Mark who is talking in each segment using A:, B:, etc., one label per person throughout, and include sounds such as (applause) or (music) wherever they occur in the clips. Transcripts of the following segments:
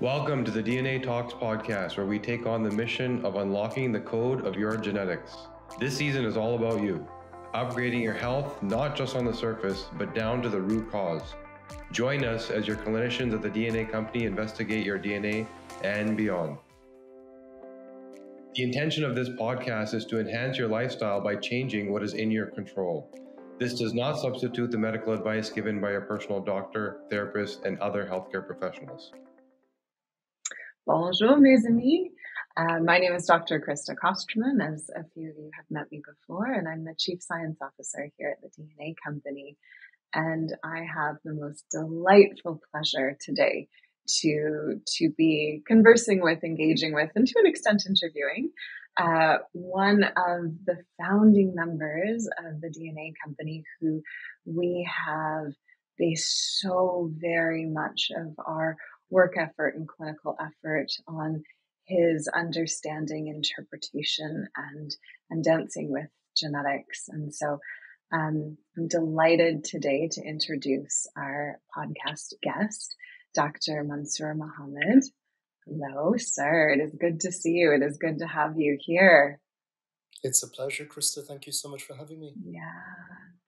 A: Welcome to the DNA Talks podcast, where we take on the mission of unlocking the code of your genetics. This season is all about you, upgrading your health not just on the surface, but down to the root cause. Join us as your clinicians at the DNA company investigate your DNA and beyond. The intention of this podcast is to enhance your lifestyle by changing what is in your control. This does not substitute the medical advice given by your personal doctor, therapist, and other healthcare professionals.
B: Bonjour, mes amis. Uh, my name is Dr. Krista Kostroman, as a few of you have met me before, and I'm the Chief Science Officer here at the DNA Company. And I have the most delightful pleasure today to to be conversing with, engaging with, and to an extent interviewing uh, one of the founding members of the DNA company who we have based so very much of our work effort and clinical effort on his understanding, interpretation, and and dancing with genetics. And so um, I'm delighted today to introduce our podcast guest, Dr. Mansoor Mohammed. Hello, sir. It is good to see you. It is good to have you here.
C: It's a pleasure, Krista. Thank you so much for having me.
B: Yeah,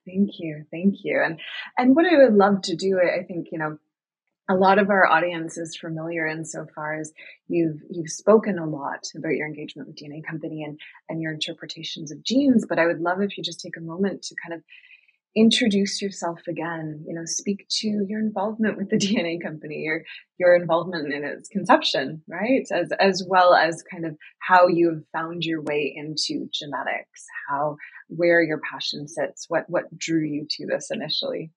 B: thank you, thank you. And and what I would love to do, I think you know, a lot of our audience is familiar insofar as you've you've spoken a lot about your engagement with DNA Company and and your interpretations of genes. But I would love if you just take a moment to kind of introduce yourself again you know speak to your involvement with the (laughs) dna company your your involvement in its conception right as as well as kind of how you have found your way into genetics how where your passion sits what what drew you to this initially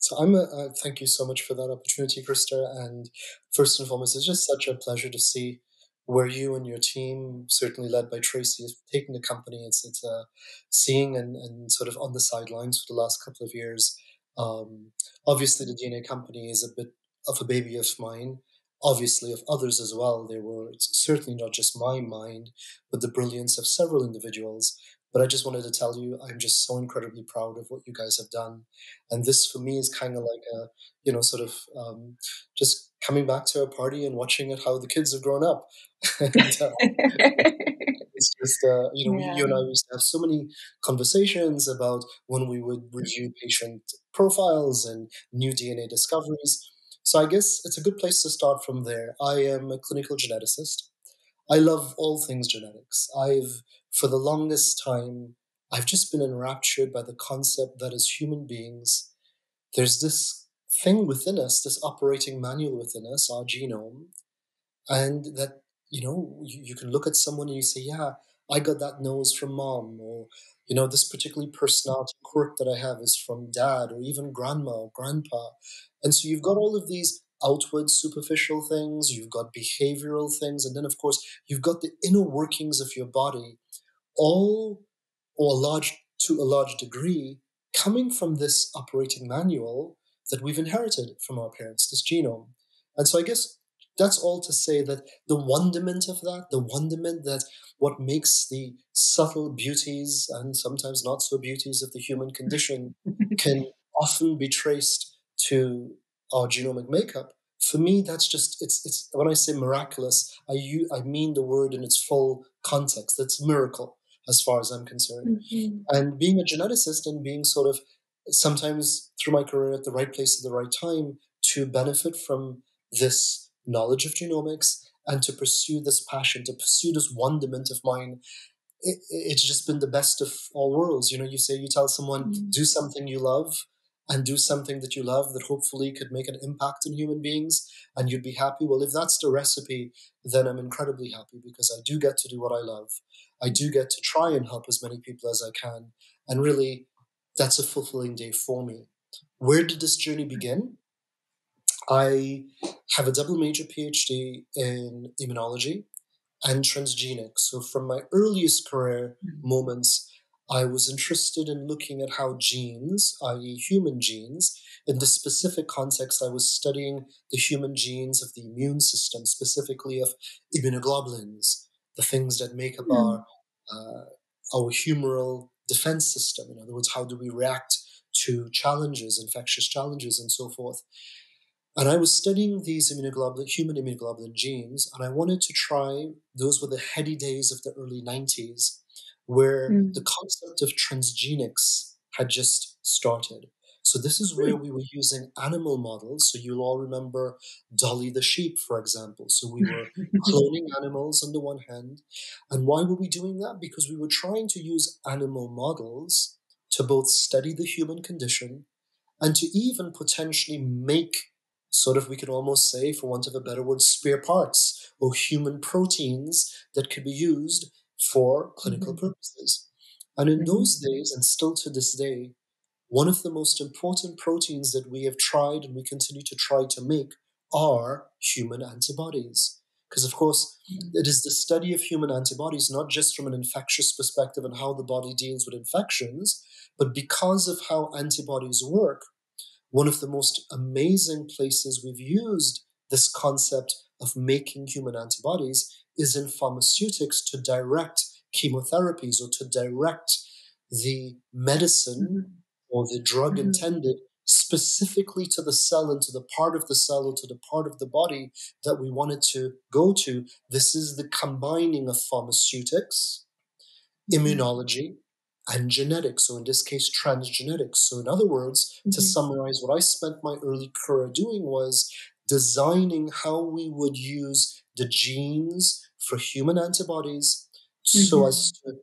C: so I'm a, uh, thank you so much for that opportunity, Krista. And first and foremost, it's just such a pleasure to see where you and your team, certainly led by Tracy, have taken the company. It's it's uh, seeing and, and sort of on the sidelines for the last couple of years. Um, obviously, the DNA company is a bit of a baby of mine. Obviously, of others as well. There were certainly not just my mind, but the brilliance of several individuals but I just wanted to tell you, I'm just so incredibly proud of what you guys have done. And this for me is kind of like a, you know, sort of um, just coming back to a party and watching it how the kids have grown up. (laughs) and, uh, (laughs) it's just, uh, you know, yeah. you and I used to have so many conversations about when we would review patient profiles and new DNA discoveries. So I guess it's a good place to start from there. I am a clinical geneticist. I love all things genetics. I've for the longest time, I've just been enraptured by the concept that as human beings, there's this thing within us, this operating manual within us, our genome, and that, you know, you, you can look at someone and you say, yeah, I got that nose from mom, or, you know, this particular personality quirk that I have is from dad, or even grandma or grandpa. And so you've got all of these outward superficial things, you've got behavioral things, and then, of course, you've got the inner workings of your body all or a large to a large degree coming from this operating manual that we've inherited from our parents, this genome. And so I guess that's all to say that the wonderment of that, the wonderment that what makes the subtle beauties and sometimes not so beauties of the human condition (laughs) can often be traced to our genomic makeup. For me, that's just it's it's when I say miraculous, I I mean the word in its full context. That's miracle as far as I'm concerned. Mm-hmm. And being a geneticist and being sort of sometimes through my career at the right place at the right time to benefit from this knowledge of genomics and to pursue this passion, to pursue this wonderment of mine. It, it's just been the best of all worlds. You know, you say, you tell someone, mm-hmm. do something you love and do something that you love that hopefully could make an impact in human beings and you'd be happy. Well, if that's the recipe, then I'm incredibly happy because I do get to do what I love. I do get to try and help as many people as I can. And really, that's a fulfilling day for me. Where did this journey begin? I have a double major PhD in immunology and transgenics. So, from my earliest career mm-hmm. moments, I was interested in looking at how genes, i.e., human genes, in this specific context, I was studying the human genes of the immune system, specifically of immunoglobulins, the things that make up mm. our uh, our humoral defense system. In other words, how do we react to challenges, infectious challenges, and so forth. And I was studying these immunoglobulin, human immunoglobulin genes, and I wanted to try, those were the heady days of the early 90s, where mm. the concept of transgenics had just started. So this is where we were using animal models. So you'll all remember Dolly the sheep, for example. So we were cloning (laughs) animals on the one hand. And why were we doing that? Because we were trying to use animal models to both study the human condition and to even potentially make sort of, we could almost say, for want of a better word, spare parts or human proteins that could be used for clinical mm-hmm. purposes. And in mm-hmm. those days, and still to this day, one of the most important proteins that we have tried and we continue to try to make are human antibodies. Because, of course, mm. it is the study of human antibodies, not just from an infectious perspective and how the body deals with infections, but because of how antibodies work. One of the most amazing places we've used this concept of making human antibodies is in pharmaceutics to direct chemotherapies or to direct the medicine mm-hmm or the drug mm-hmm. intended specifically to the cell and to the part of the cell or to the part of the body that we wanted to go to. This is the combining of pharmaceutics, mm-hmm. immunology, and genetics. So, in this case, transgenetics. So, in other words, mm-hmm. to summarize, what I spent my early career doing was designing how we would use the genes for human antibodies mm-hmm. so as to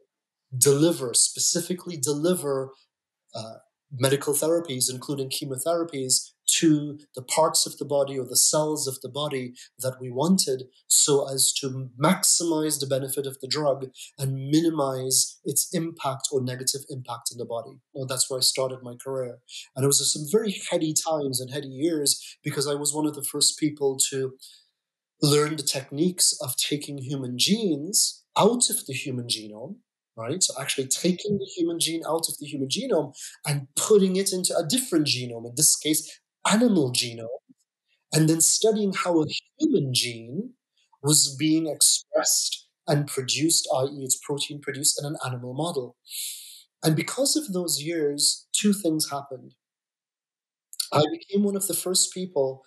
C: deliver, specifically deliver uh, medical therapies, including chemotherapies, to the parts of the body or the cells of the body that we wanted so as to maximize the benefit of the drug and minimize its impact or negative impact in the body. Well, that's where I started my career. And it was some very heady times and heady years because I was one of the first people to learn the techniques of taking human genes out of the human genome right? So actually taking the human gene out of the human genome and putting it into a different genome, in this case, animal genome, and then studying how a human gene was being expressed and produced, i.e., its protein produced in an animal model. And because of those years, two things happened. I became one of the first people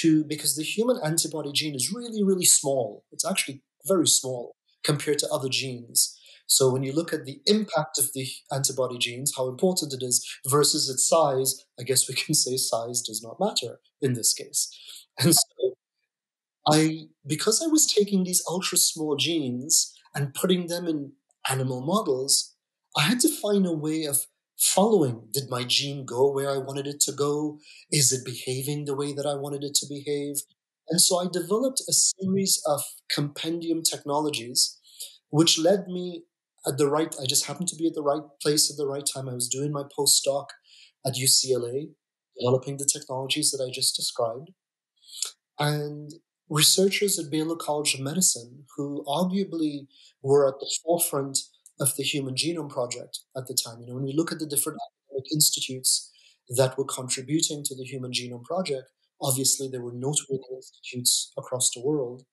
C: to, because the human antibody gene is really, really small. It's actually very small compared to other genes. So when you look at the impact of the antibody genes, how important it is versus its size, I guess we (laughs) can say size does not matter in this case. And so I, because I was taking these ultra small genes and putting them in animal models, I had to find a way of following. Did my gene go where I wanted it to go? Is it behaving the way that I wanted it to behave? And so I developed a series of compendium technologies, which led me at the right, I just happened to be at the right place at the right time. I was doing my postdoc at UCLA, developing the technologies that I just described. And researchers at Baylor College of Medicine, who arguably were at the forefront of the Human Genome Project at the time. You know, when we look at the different academic institutes that were contributing to the Human Genome Project, obviously there were noteworthy institutes across the world.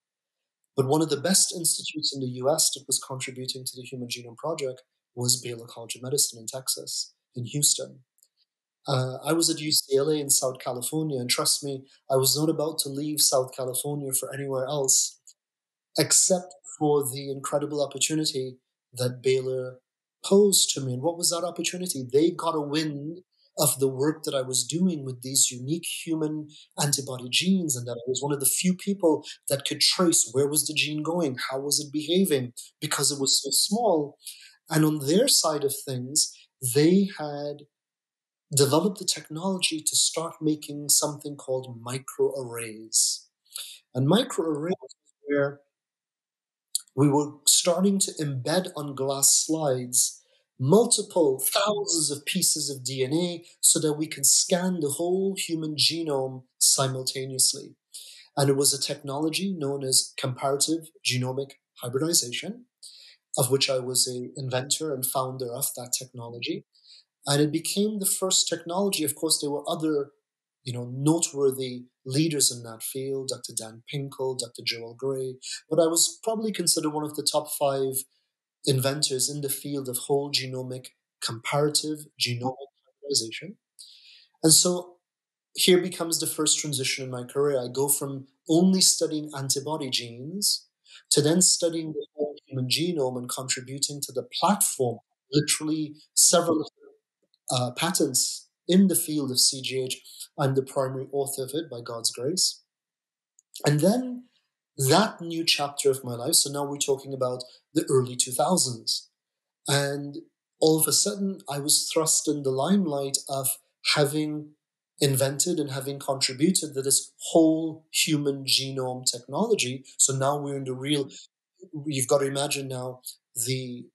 C: But one of the best institutes in the US that was contributing to the Human Genome Project was Baylor College of Medicine in Texas, in Houston. Uh, I was at UCLA in South California, and trust me, I was not about to leave South California for anywhere else, except for the incredible opportunity that Baylor posed to me. And what was that opportunity? They got a wind of the work that I was doing with these unique human antibody genes, and that I was one of the few people that could trace where was the gene going, how was it behaving, because it was so small. And on their side of things, they had developed the technology to start making something called microarrays. And microarrays where we were starting to embed on glass slides multiple thousands of pieces of DNA so that we can scan the whole human genome simultaneously. And it was a technology known as comparative genomic hybridization, of which I was an inventor and founder of that technology. And it became the first technology. Of course, there were other, you know, noteworthy leaders in that field, Dr. Dan Pinkel, Dr. Joel Gray, but I was probably considered one of the top five inventors in the field of whole genomic comparative genomic hybridization. And so here becomes the first transition in my career. I go from only studying antibody genes to then studying the whole human genome and contributing to the platform, literally several uh, patents in the field of CGH. I'm the primary author of it by God's grace. And then that new chapter of my life, so now we're talking about the early 2000s. And all of a sudden, I was thrust in the limelight of having invented and having contributed to this whole human genome technology. So now we're in the real, you've got to imagine now the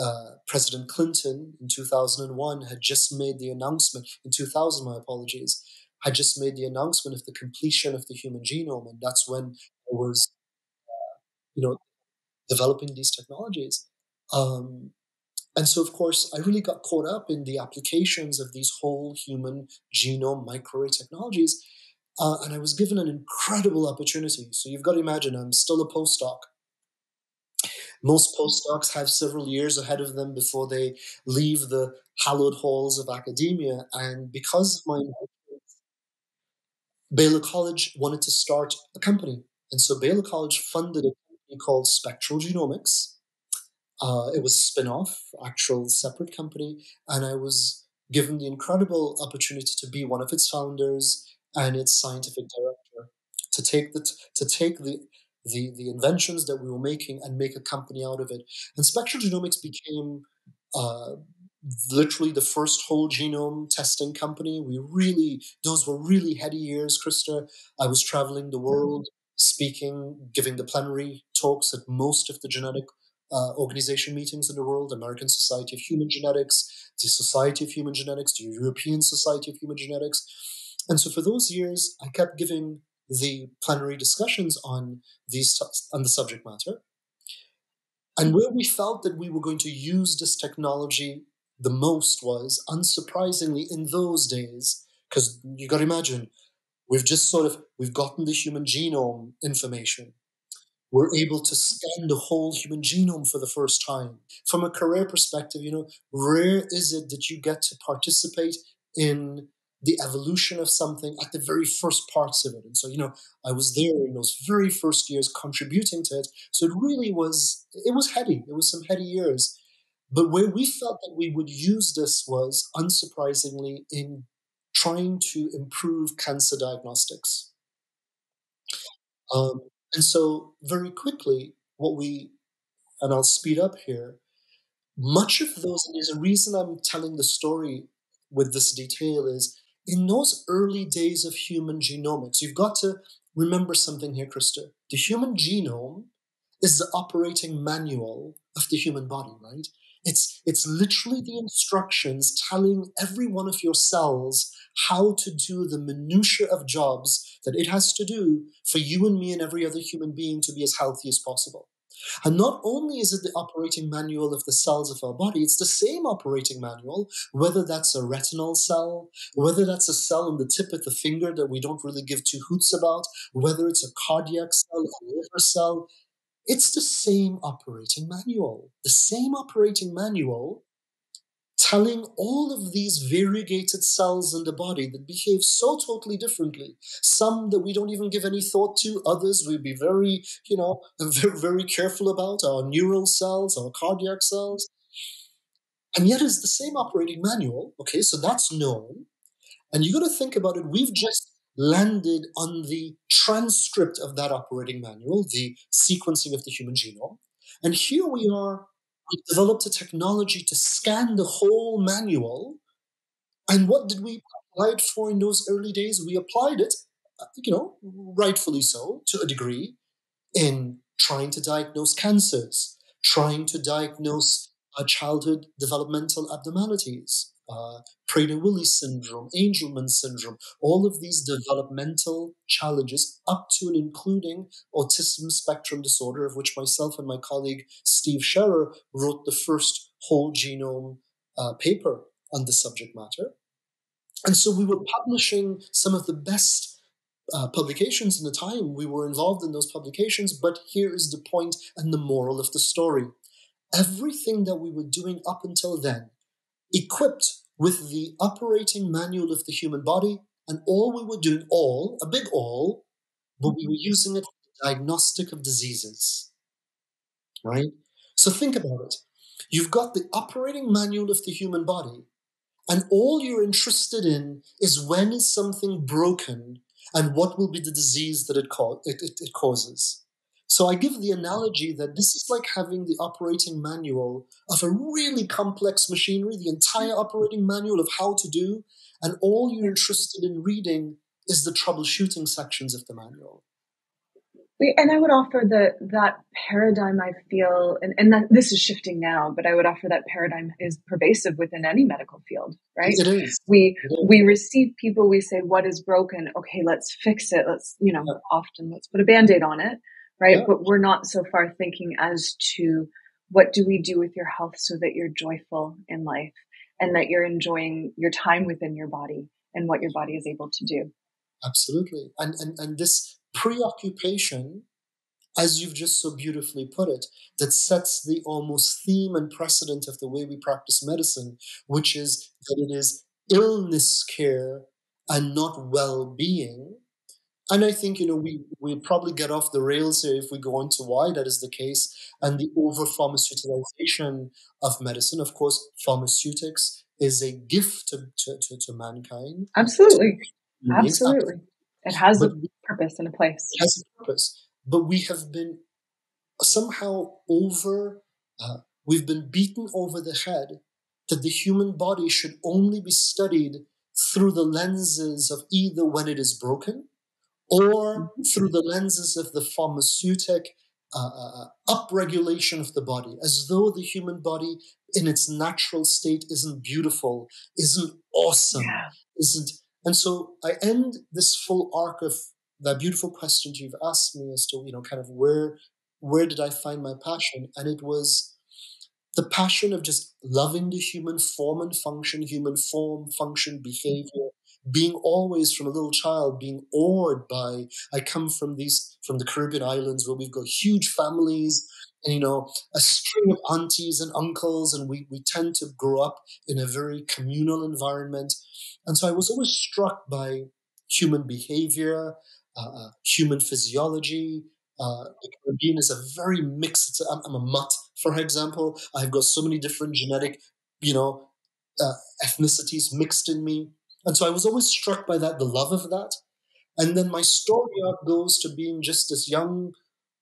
C: uh, President Clinton in 2001 had just made the announcement, in 2000, my apologies, had just made the announcement of the completion of the human genome. And that's when was, uh, you know, developing these technologies. Um, and so, of course, I really got caught up in the applications of these whole human genome microarray technologies. Uh, and I was given an incredible opportunity. So you've got to imagine, I'm still a postdoc. Most postdocs have several years ahead of them before they leave the hallowed halls of academia. And because of my Baylor College wanted to start a company. And so Baylor College funded a company called Spectral Genomics. Uh, it was a spin off, actual separate company. And I was given the incredible opportunity to be one of its founders and its scientific director to take the, to take the, the, the inventions that we were making and make a company out of it. And Spectral Genomics became uh, literally the first whole genome testing company. We really, those were really heady years, Krista. I was traveling the world, speaking, giving the plenary talks at most of the genetic uh, organization meetings in the world American Society of Human Genetics, the Society of Human Genetics, the European Society of Human Genetics. And so for those years, I kept giving the plenary discussions on these on the subject matter. And where we felt that we were going to use this technology the most was, unsurprisingly, in those days, because you got to imagine, we've just sort of we've gotten the human genome information. We're able to scan the whole human genome for the first time. From a career perspective, you know, rare is it that you get to participate in the evolution of something at the very first parts of it. And so, you know, I was there in those very first years contributing to it. So it really was, it was heady. It was some heady years. But where we felt that we would use this was, unsurprisingly, in trying to improve cancer diagnostics. Um, and so, very quickly, what we, and I'll speed up here, much of those, and there's a reason I'm telling the story with this detail is in those early days of human genomics, you've got to remember something here, Krista. The human genome is the operating manual of the human body, right? It's, it's literally the instructions telling every one of your cells how to do the minutiae of jobs that it has to do for you and me and every other human being to be as healthy as possible. And not only is it the operating manual of the cells of our body, it's the same operating manual, whether that's a retinal cell, whether that's a cell on the tip of the finger that we don't really give two hoots about, whether it's a cardiac cell, a liver cell, it's the same operating manual, the same operating manual telling all of these variegated cells in the body that behave so totally differently. Some that we don't even give any thought to, others we be very, you know, (laughs) very, very careful about, our neural cells, our cardiac cells. And yet it's the same operating manual. Okay, so that's known. And you got to think about it. We've just landed on the transcript of that operating manual, the sequencing of the human genome. And here we are, we developed a technology to scan the whole manual. And what did we apply it for in those early days? We applied it, uh, you know, rightfully so, to a degree, in trying to diagnose cancers, trying to diagnose uh, childhood developmental abnormalities, uh, Prader-Willi syndrome, Angelman syndrome, all of these developmental challenges up to and including autism spectrum disorder, of which myself and my colleague Steve Scherer wrote the first whole genome uh, paper on the subject matter. And so we were publishing some of the best uh, publications in the time. We were involved in those publications, but here is the point and the moral of the story. Everything that we were doing up until then, equipped with the operating manual of the human body And all we were doing, all, a big all, but we were using it for the diagnostic of diseases. Right? So think about it. You've got the operating manual of the human body, and all you're interested in is when is something broken and what will be the disease that it, co- it, it, it causes. So I give the analogy that this is like having the operating manual of a really complex machinery, the entire operating manual of how to do, and all you're interested in reading is the troubleshooting sections of the manual.
B: And I would offer that that paradigm I feel, and, and that this is shifting now, but I would offer that paradigm is pervasive within any medical field, right?
C: It is.
B: We
C: It is.
B: we receive people, we say, what is broken? Okay, let's fix it. Let's, you know, often let's put a band-aid on it, right?
C: Yeah.
B: But we're not so far thinking as to what do we do with your health so that you're joyful in life and that you're enjoying your time within your body and what your body is able to do.
C: Absolutely. And, and, and this preoccupation, as you've just so beautifully put it, that sets the almost theme and precedent of the way we practice medicine, which is that it is illness care and not well being. And I think, you know, we, we probably get off the rails here if we go on to why that is the case and the over pharmaceuticalization of medicine. Of course, pharmaceutics is a gift to, to, to, to mankind.
B: Absolutely. Absolutely. It has a purpose and a place.
C: it has a purpose. But we have been somehow over, uh, we've been beaten over the head that the human body should only be studied through the lenses of either when it is broken or through the lenses of the pharmaceutic uh, uh, upregulation of the body, as though the human body in its natural state isn't beautiful, isn't awesome,
B: Yeah.
C: isn't. And so I end this full arc of that beautiful question you've asked me as to you know kind of where where did I find my passion, and it was the passion of just loving the human form and function, human form, function, behavior, being always from a little child being awed by i come from these from the caribbean islands where we've got huge families and you know a string of aunties and uncles and we, we tend to grow up in a very communal environment and so i was always struck by human behavior uh, uh, human physiology uh, the Caribbean is a very mixed. I'm, I'm a mutt, for example. I've got so many different genetic, you know, uh, ethnicities mixed in me. And so I was always struck by that, the love of that. And then my story arc goes to being just this young,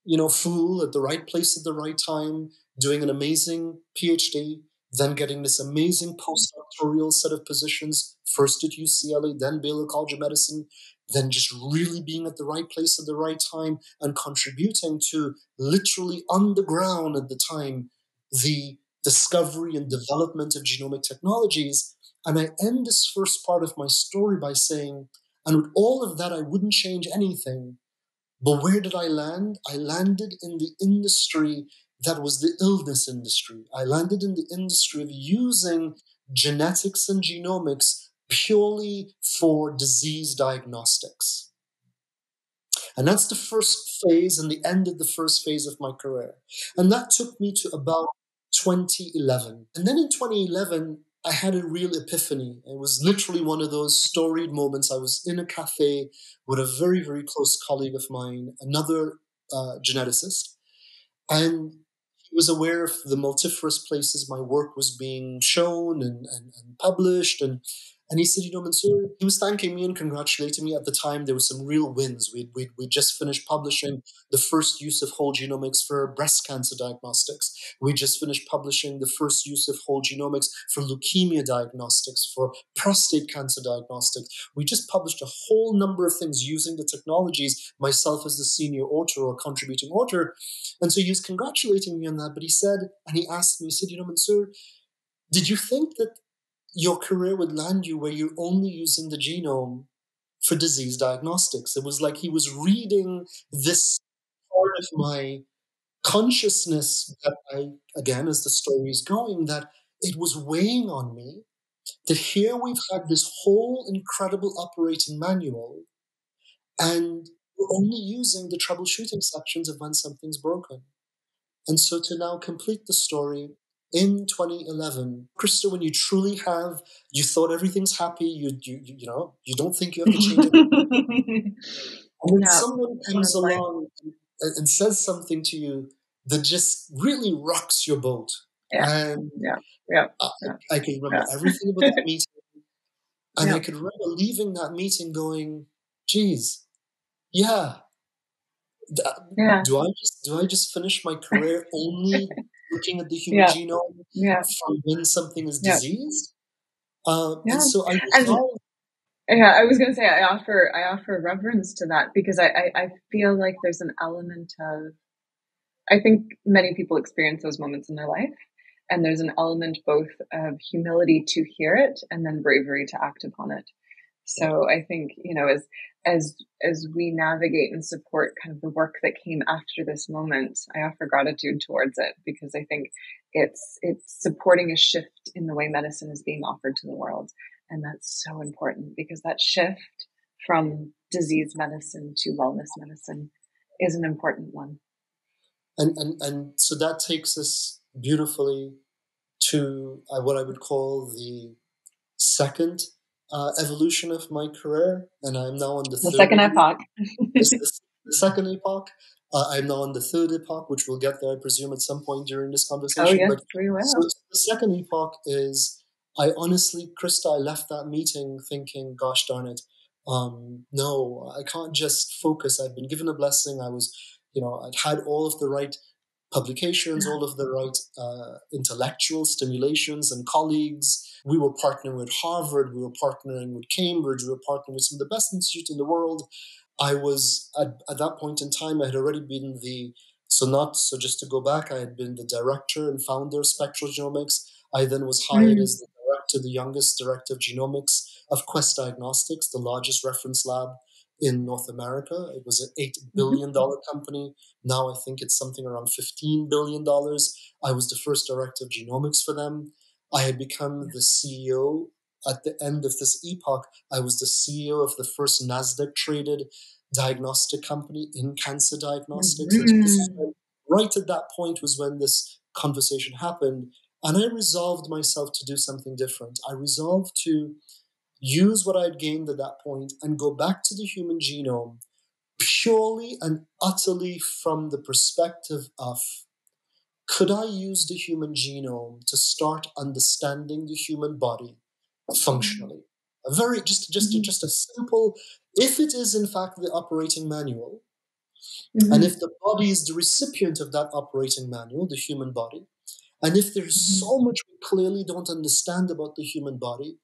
C: you know, fool at the right place at the right time, doing an amazing PhD, then getting this amazing postdoctoral set of positions, first at UCLA, then Baylor College of Medicine, then just really being at the right place at the right time and contributing to literally on the ground at the time the discovery and development of genomic technologies. And I end this first part of my story by saying, and with all of that, I wouldn't change anything. But where did I land? I landed in the industry that was the illness industry. I landed in the industry of using genetics and genomics purely for disease diagnostics. And that's the first phase and the end of the first phase of my career. And that took me to about 2011. And then in 2011, I had a real epiphany. It was literally one of those storied moments. I was in a cafe with a very, very close colleague of mine, another uh, geneticist, and he was aware of the multifarious places my work was being shown and, and, and published. And and he said, you know, Mansoor, he was thanking me and congratulating me at the time. There were some real wins. We'd, we'd, we just finished publishing the first use of whole genomics for breast cancer diagnostics. We just finished publishing the first use of whole genomics for leukemia diagnostics, for prostate cancer diagnostics. We just published a whole number of things using the technologies, myself as the senior author or contributing author. And so he was congratulating me on that. But he said, and he asked me, he said, you know, Mansoor, did you think that your career would land you where you're only using the genome for disease diagnostics. It was like he was reading this part of my consciousness that I, again, as the story is going, that it was weighing on me that here we've had this whole incredible operating manual and we're only using the troubleshooting sections of when something's broken. And so to now complete the story, in 2011, Krista, when you truly have, you thought everything's happy, you you you know, you don't think you have to change it. (laughs) and when yeah. someone comes along and, and, says something to you that just really rocks your boat,
B: yeah.
C: and
B: yeah, yeah,
C: I, I can remember yeah. everything about that (laughs) meeting, and I could remember leaving that meeting going, "Geez, yeah."
B: yeah.
C: Do I just do I just finish my career only looking at the human yeah. genome
B: yeah.
C: from when something is diseased. Uh, yeah. And so I
B: and, yeah, I was going to say I offer I offer reverence to that because I, I, I feel like there's an element of I think many people experience those moments in their life, and there's an element both of humility to hear it and then bravery to act upon it. So I think you know as as as we navigate and support kind of the work that came after this moment, I offer gratitude towards it because I think it's it's supporting a shift in the way medicine is being offered to the world. And that's so important because that shift from disease medicine to wellness medicine is an important one.
C: And and and so that takes us beautifully to uh, what I would call the second uh, evolution of my career, and I'm now on the,
B: the second epoch. (laughs)
C: the, the second epoch. Uh, I'm now on the third epoch, which we'll get there, I presume, at some point during this conversation. Oh,
B: yes, but, we will. So
C: the second epoch is, I honestly, Krista, I left that meeting thinking, gosh darn it, um, no, I can't just focus. I've been given a blessing. I was, you know, I'd had all of the right publications, all of the right uh, intellectual stimulations and colleagues. We were partnering with Harvard, we were partnering with Cambridge, we were partnering with some of the best institutes in the world. I was at, at that point in time, I had already been the so not so just to go back, I had been the director and founder of Spectral Genomics. I then was hired mm. as the director, the youngest director of genomics of Quest Diagnostics, the largest reference lab in North America. It was an $8 mm-hmm. company. Now I think it's something around $15 billion. I was the first director of genomics for them. I had become the CEO at the end of this epoch. I was the CEO of the first NASDAQ traded diagnostic company in cancer diagnostics. Mm-hmm. Right at that point was when this conversation happened. And I resolved myself to do something different. I resolved to use what I'd gained at that point and go back to the human genome purely and utterly from the perspective of could I use the human genome to start understanding the human body functionally? A very just just mm-hmm. just a simple if it is in fact the operating manual, mm-hmm. and if the body is the recipient of that operating manual, the human body, and if there's mm-hmm. so much we clearly don't understand about the human body,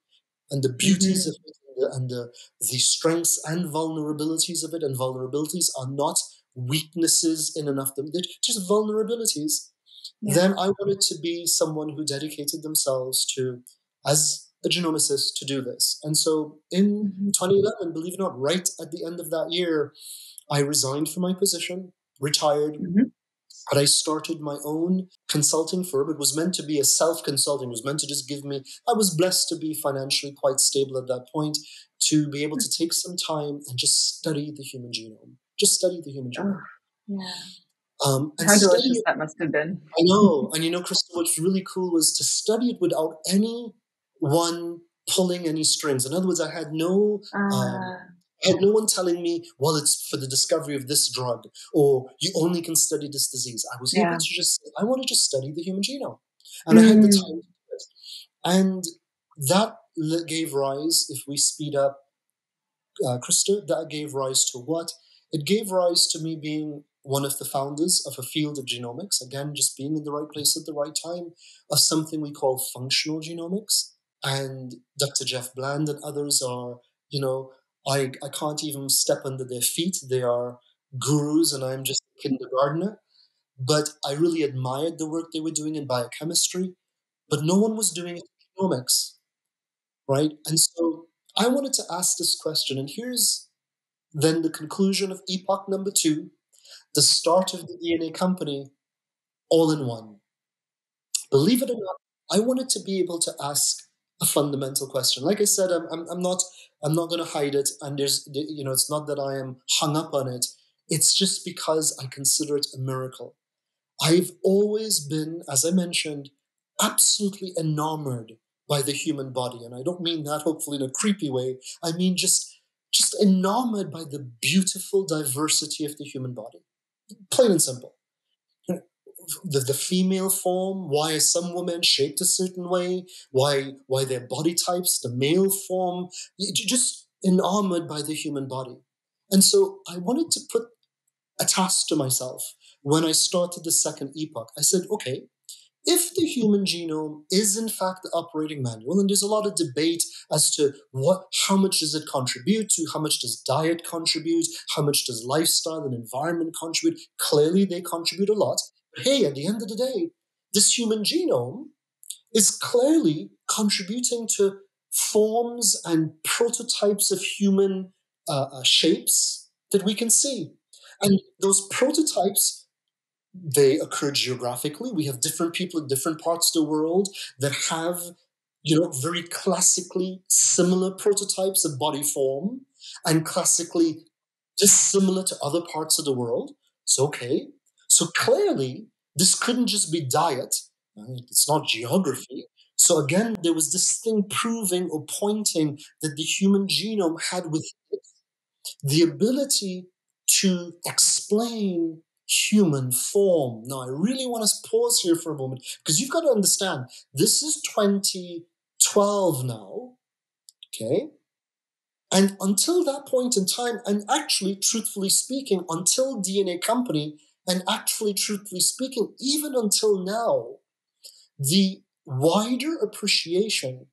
C: and the beauties mm-hmm. of it and, the, and the, the strengths and vulnerabilities of it. And vulnerabilities are not weaknesses in and of them, they're just vulnerabilities. Yeah. Then I wanted to be someone who dedicated themselves to, as a genomicist, to do this. And so in mm-hmm. 2011, believe it or not, right at the end of that year, I resigned from my position, retired, mm-hmm. But I started my own consulting firm. It was meant to be a self consulting, it was meant to just give me, I was blessed to be financially quite stable at that point, to be able to take some time and just study the human genome. Just study the human genome.
B: Oh, yeah. Um, How delicious that must have been.
C: I know. And you know, Krista, what's really cool was to study it without anyone pulling any strings. In other words, I had no uh, um, had no one telling me, well, it's for the discovery of this drug, or you only can study this disease. I was yeah. able to just, I want to just study the human genome. And mm. I had the mm. time to do it. And that gave rise, if we speed up, uh, Krista, that gave rise to what? It gave rise to me being one of the founders of a field of genomics, again, just being in the right place at the right time, of something we call functional genomics. And Dr. Jeff Bland and others are, you know, I, I can't even step under their feet. They are gurus and I'm just a kindergartner. But I really admired the work they were doing in biochemistry, but no one was doing it in genomics, right? And so I wanted to ask this question, and here's then the conclusion of epoch number two, the start of the DNA company, all in one. Believe it or not, I wanted to be able to ask a fundamental question. Like I said, I'm, I'm, I'm not I'm not going to hide it. And there's, you know, it's not that I am hung up on it. It's just because I consider it a miracle. I've always been, as I mentioned, absolutely enamored by the human body. And I don't mean that hopefully in a creepy way. I mean just just enamored by the beautiful diversity of the human body. Plain and simple. The, the female form, why are some women shaped a certain way, why why their body types, the male form, just enamored by the human body. And so I wanted to put a task to myself when I started the second epoch. I said, okay, if the human genome is in fact the operating manual, and there's a lot of debate as to what, how much does it contribute to, how much does diet contribute, how much does lifestyle and environment contribute? Clearly, they contribute a lot. Hey, at the end of the day, this human genome is clearly contributing to forms and prototypes of human uh, uh, shapes that we can see. And those prototypes they occur geographically. We have different people in different parts of the world that have, you know, very classically similar prototypes of body form and classically dissimilar to other parts of the world. So, okay. So clearly, this couldn't just be diet. It's not geography. So again, there was this thing proving or pointing that the human genome had with it the ability to explain human form. Now, I really want to pause here for a moment because you've got to understand this is 2012 now, okay? And until that point in time, and actually, truthfully speaking, until DNA Company, and actually, truthfully speaking, even until now, the wider appreciation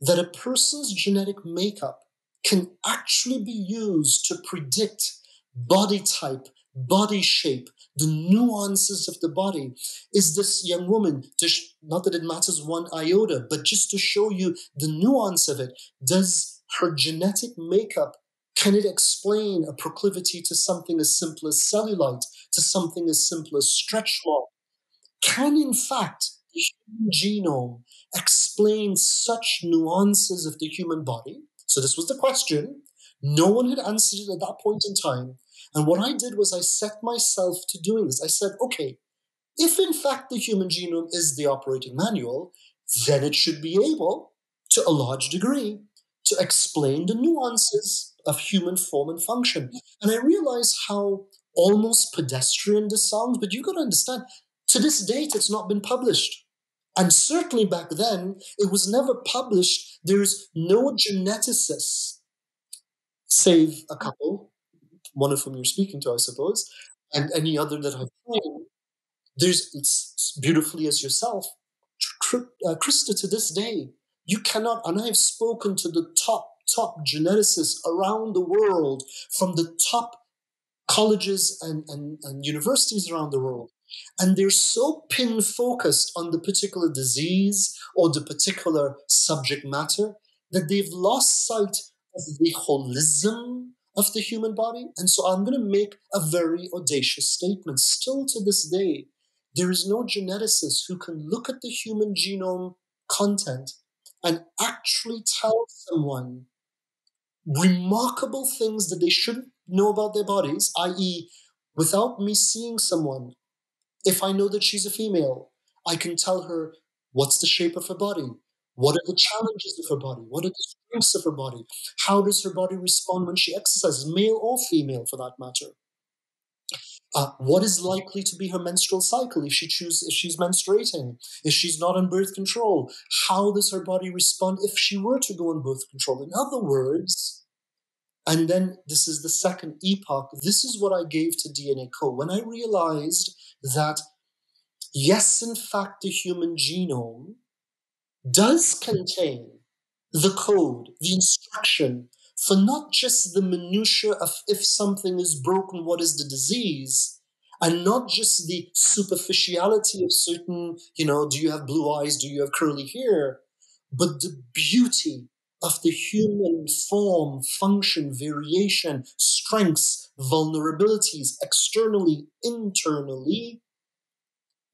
C: that a person's genetic makeup can actually be used to predict body type, body shape, the nuances of the body. Is this young woman, sh- not that it matters one iota, but just to show you the nuance of it, does her genetic makeup, can it explain a proclivity to something as simple as cellulite, to something as simple as stretch mark? Can in fact the human genome explain such nuances of the human body? So this was the question. No one had answered it at that point in time. And what I did was I set myself to doing this. I said, okay, if in fact the human genome is the operating manual, then it should be able, to a large degree, to explain the nuances of human form and function. And I realized how almost pedestrian this sounds, but you got to understand, to this date, it's not been published. And certainly back then, it was never published. There's no geneticist, save a couple, one of whom you're speaking to, I suppose, and any other that I've trained, there's it's beautifully as yourself, uh, Krista, to this day, you cannot, and I've spoken to the top, top geneticists around the world from the top colleges and, and, and universities around the world. And they're so pin focused on the particular disease or the particular subject matter that they've lost sight of the holism of the human body. And so I'm going to make a very audacious statement. Still to this day, there is no geneticist who can look at the human genome content and actually tell someone remarkable things that they shouldn't know about their bodies, i.e., without me seeing someone, if I know that she's a female, I can tell her what's the shape of her body, what are the challenges of her body? What are the strengths of her body? How does her body respond when she exercises, male or female for that matter? Uh, what is likely to be her menstrual cycle if she chooses if she's menstruating if she's not on birth control how does her body respond if she were to go on birth control in other words and then this is the second epoch. This is what i gave to dna co when i realized that yes in fact the human genome does contain the code, the instruction for not just the minutiae of if something is broken, what is the disease, and not just the superficiality of certain, you know, do you have blue eyes, do you have curly hair, but the beauty of the human form, function, variation, strengths, vulnerabilities, externally, internally,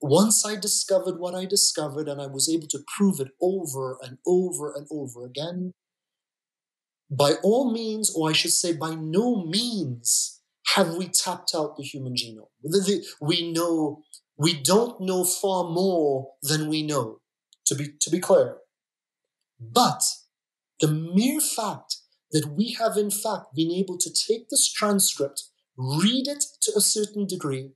C: once I discovered what I discovered and I was able to prove it over and over and over again, by all means, or I should say, by no means, have we tapped out the human genome. We know, we don't know far more than we know. to be to be clear. But the mere fact that we have in fact been able to take this transcript, read it to a certain degree,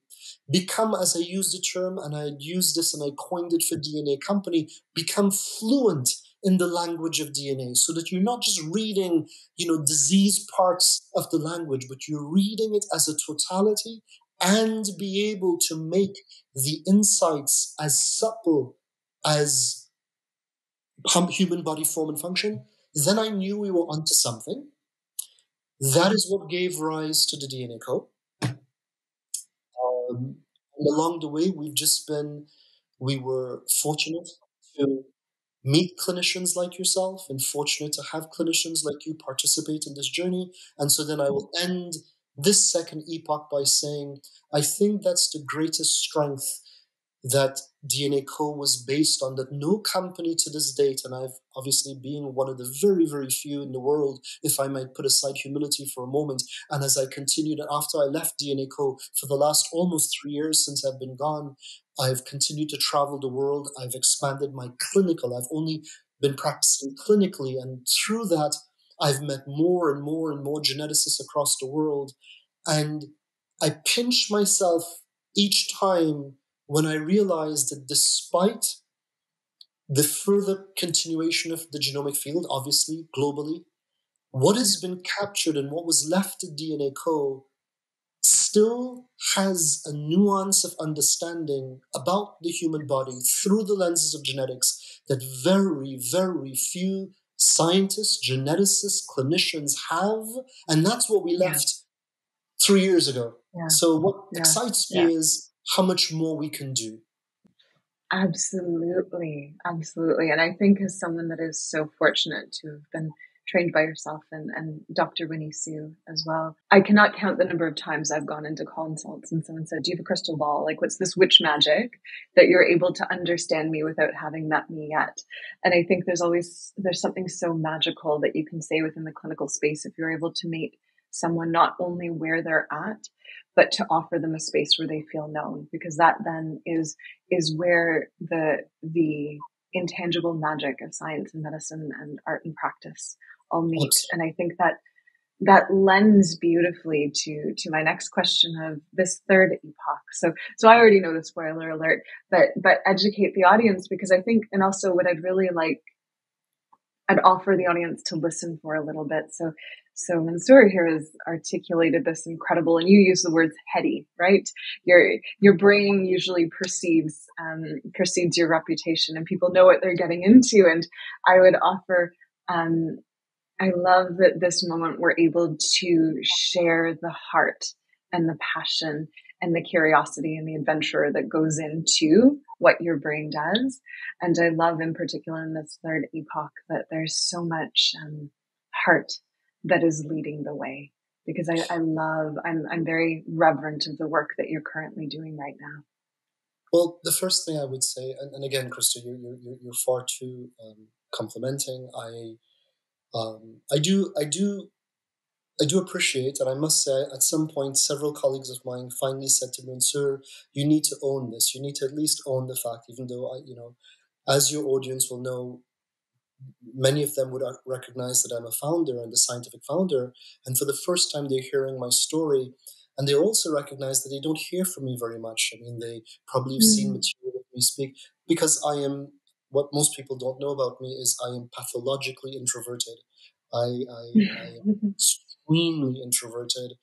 C: become, as I used the term, and I used this and I coined it for DNA Company, become fluent in the language of DNA so that you're not just reading, you know, disease parts of the language, but you're reading it as a totality and be able to make the insights as supple as human body form and function, then I knew we were onto something. That is what gave rise to the DNA Co. Um, along the way, we've just been, we were fortunate to meet clinicians like yourself and fortunate to have clinicians like you participate in this journey. And so then I will end this second epoch by saying, I think that's the greatest strength that DNA Co was based on, that no company to this date, and I've obviously been one of the very, very few in the world, if I might put aside humility for a moment, and as I continued after I left DNA Co for the last almost three years since I've been gone, I've continued to travel the world. I've expanded my clinical. I've only been practicing clinically, and through that, I've met more and more and more geneticists across the world. And I pinch myself each time when I realized that despite the further continuation of the genomic field, obviously globally, what has been captured and what was left at DNA Co still has a nuance of understanding about the human body through the lenses of genetics that very, very few scientists, geneticists, clinicians have. And that's what we left yeah. three years ago. Yeah. So, what yeah. excites me is how much more we can do.
B: Absolutely. Absolutely. And I think as someone that is so fortunate to have been trained by yourself and, and Dr. Winnie Sue as well. I cannot count the number of times I've gone into consults and someone said, Do you have a crystal ball? Like, what's this witch magic that you're able to understand me without having met me yet? And I think there's always, there's something so magical that you can say within the clinical space if you're able to meet someone not only where they're at, but to offer them a space where they feel known, because that then is, is where the, the intangible magic of science and medicine and art and practice all meet. Oops. And I think that that lends beautifully to to my next question of this third epoch. So so I already know the spoiler alert, but but educate the audience because I think and also what I'd really like I'd offer the audience to listen for a little bit. So so Mansoor here has articulated this incredible, and you use the words heady, right? Your your brain usually perceives um, perceives your reputation, and people know what they're getting into. And I would offer um, I love that this moment we're able to share the heart and the passion and the curiosity and the adventure that goes into what your brain does. And I love in particular in this third epoch that there's so much um, heart that is leading the way because I, I love, I'm, I'm very reverent of the work that you're currently doing right now.
C: Well, the first thing I would say, and, and again, Krista, you're, you're, you're far too um, complimenting. I um, I do, I do, I do appreciate, and I must say, at some point, several colleagues of mine finally said to me, "Sir, you need to own this. You need to at least own the fact, even though I, you know, as your audience will know, many of them would recognize that I'm a founder and a scientific founder, and for the first time, they're hearing my story." And they also recognize that they don't hear from me very much. I mean, they probably have mm. seen material of me speak because I am what most people don't know about me is I am pathologically introverted. I, I, (laughs) I am extremely introverted,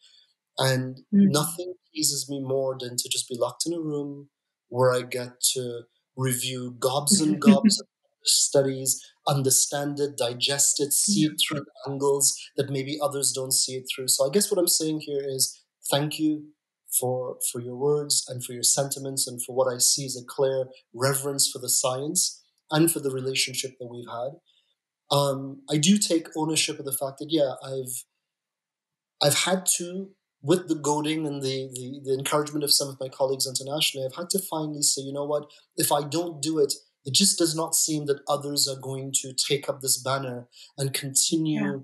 C: and mm-hmm. nothing pleases me more than to just be locked in a room where I get to review gobs and (laughs) gobs of studies, understand it, digest it, see it through angles that maybe others don't see it through. So I guess what I'm saying here is thank you for for your words and for your sentiments and for what I see as a clear reverence for the science and for the relationship that we've had. Um, I do take ownership of the fact that yeah, I've I've had to with the goading and the, the, the encouragement of some of my colleagues internationally, I've had to finally say, you know what, if I don't do it, it just does not seem that others are going to take up this banner and continue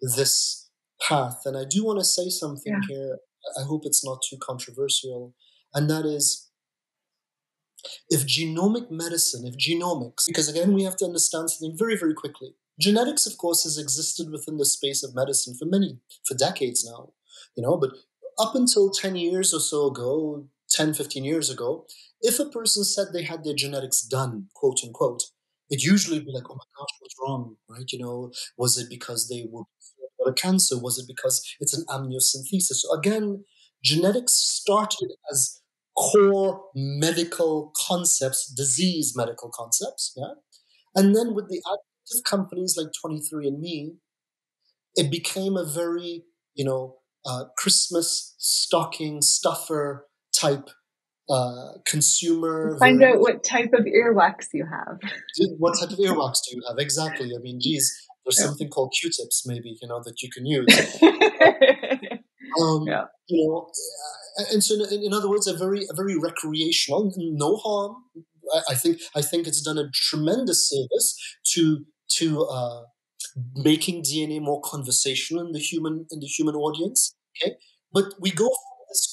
C: yeah. this path. And I do want to say something yeah. here. I hope it's not too controversial. And that is if genomic medicine, if genomics, because again, we have to understand something very, very quickly. Genetics, of course, has existed within the space of medicine for many, for decades now, you know, but up until 10 years or so ago, 10, 15 years ago, if a person said they had their genetics done, quote unquote, it usually be like, oh my gosh, what's wrong, right? You know, was it because they were a cancer? Was it because it's an amniocentesis? So again, genetics started as core medical concepts, disease medical concepts, yeah? And then with the advent of companies like 23andMe, it became a very, you know, uh, Christmas stocking stuffer type uh, consumer.
B: Find out what type of earwax you have.
C: what type of earwax do you have? Exactly. I mean, geez, there's yeah. something called Q-tips, maybe you know that you can use. (laughs) um, yeah. You know, and so in, in, other words, a very a very recreational, no harm. I, I think I think it's done a tremendous service to to uh, making DNA more conversational in the human in the human audience. Okay, but we go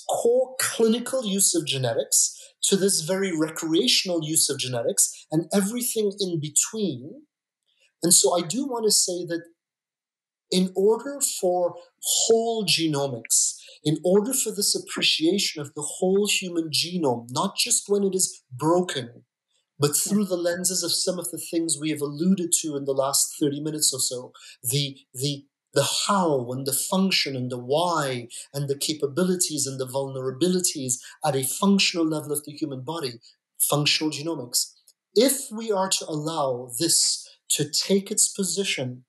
C: core clinical use of genetics to this very recreational use of genetics and everything in between. And so I do want to say that in order for whole genomics, in order for this appreciation of the whole human genome, not just when it is broken, but through the lenses of some of the things we have alluded to in the last 30 minutes or so, the, the, the how and the function and the why and the capabilities and the vulnerabilities at a functional level of the human body, functional genomics. If we are to allow this to take its position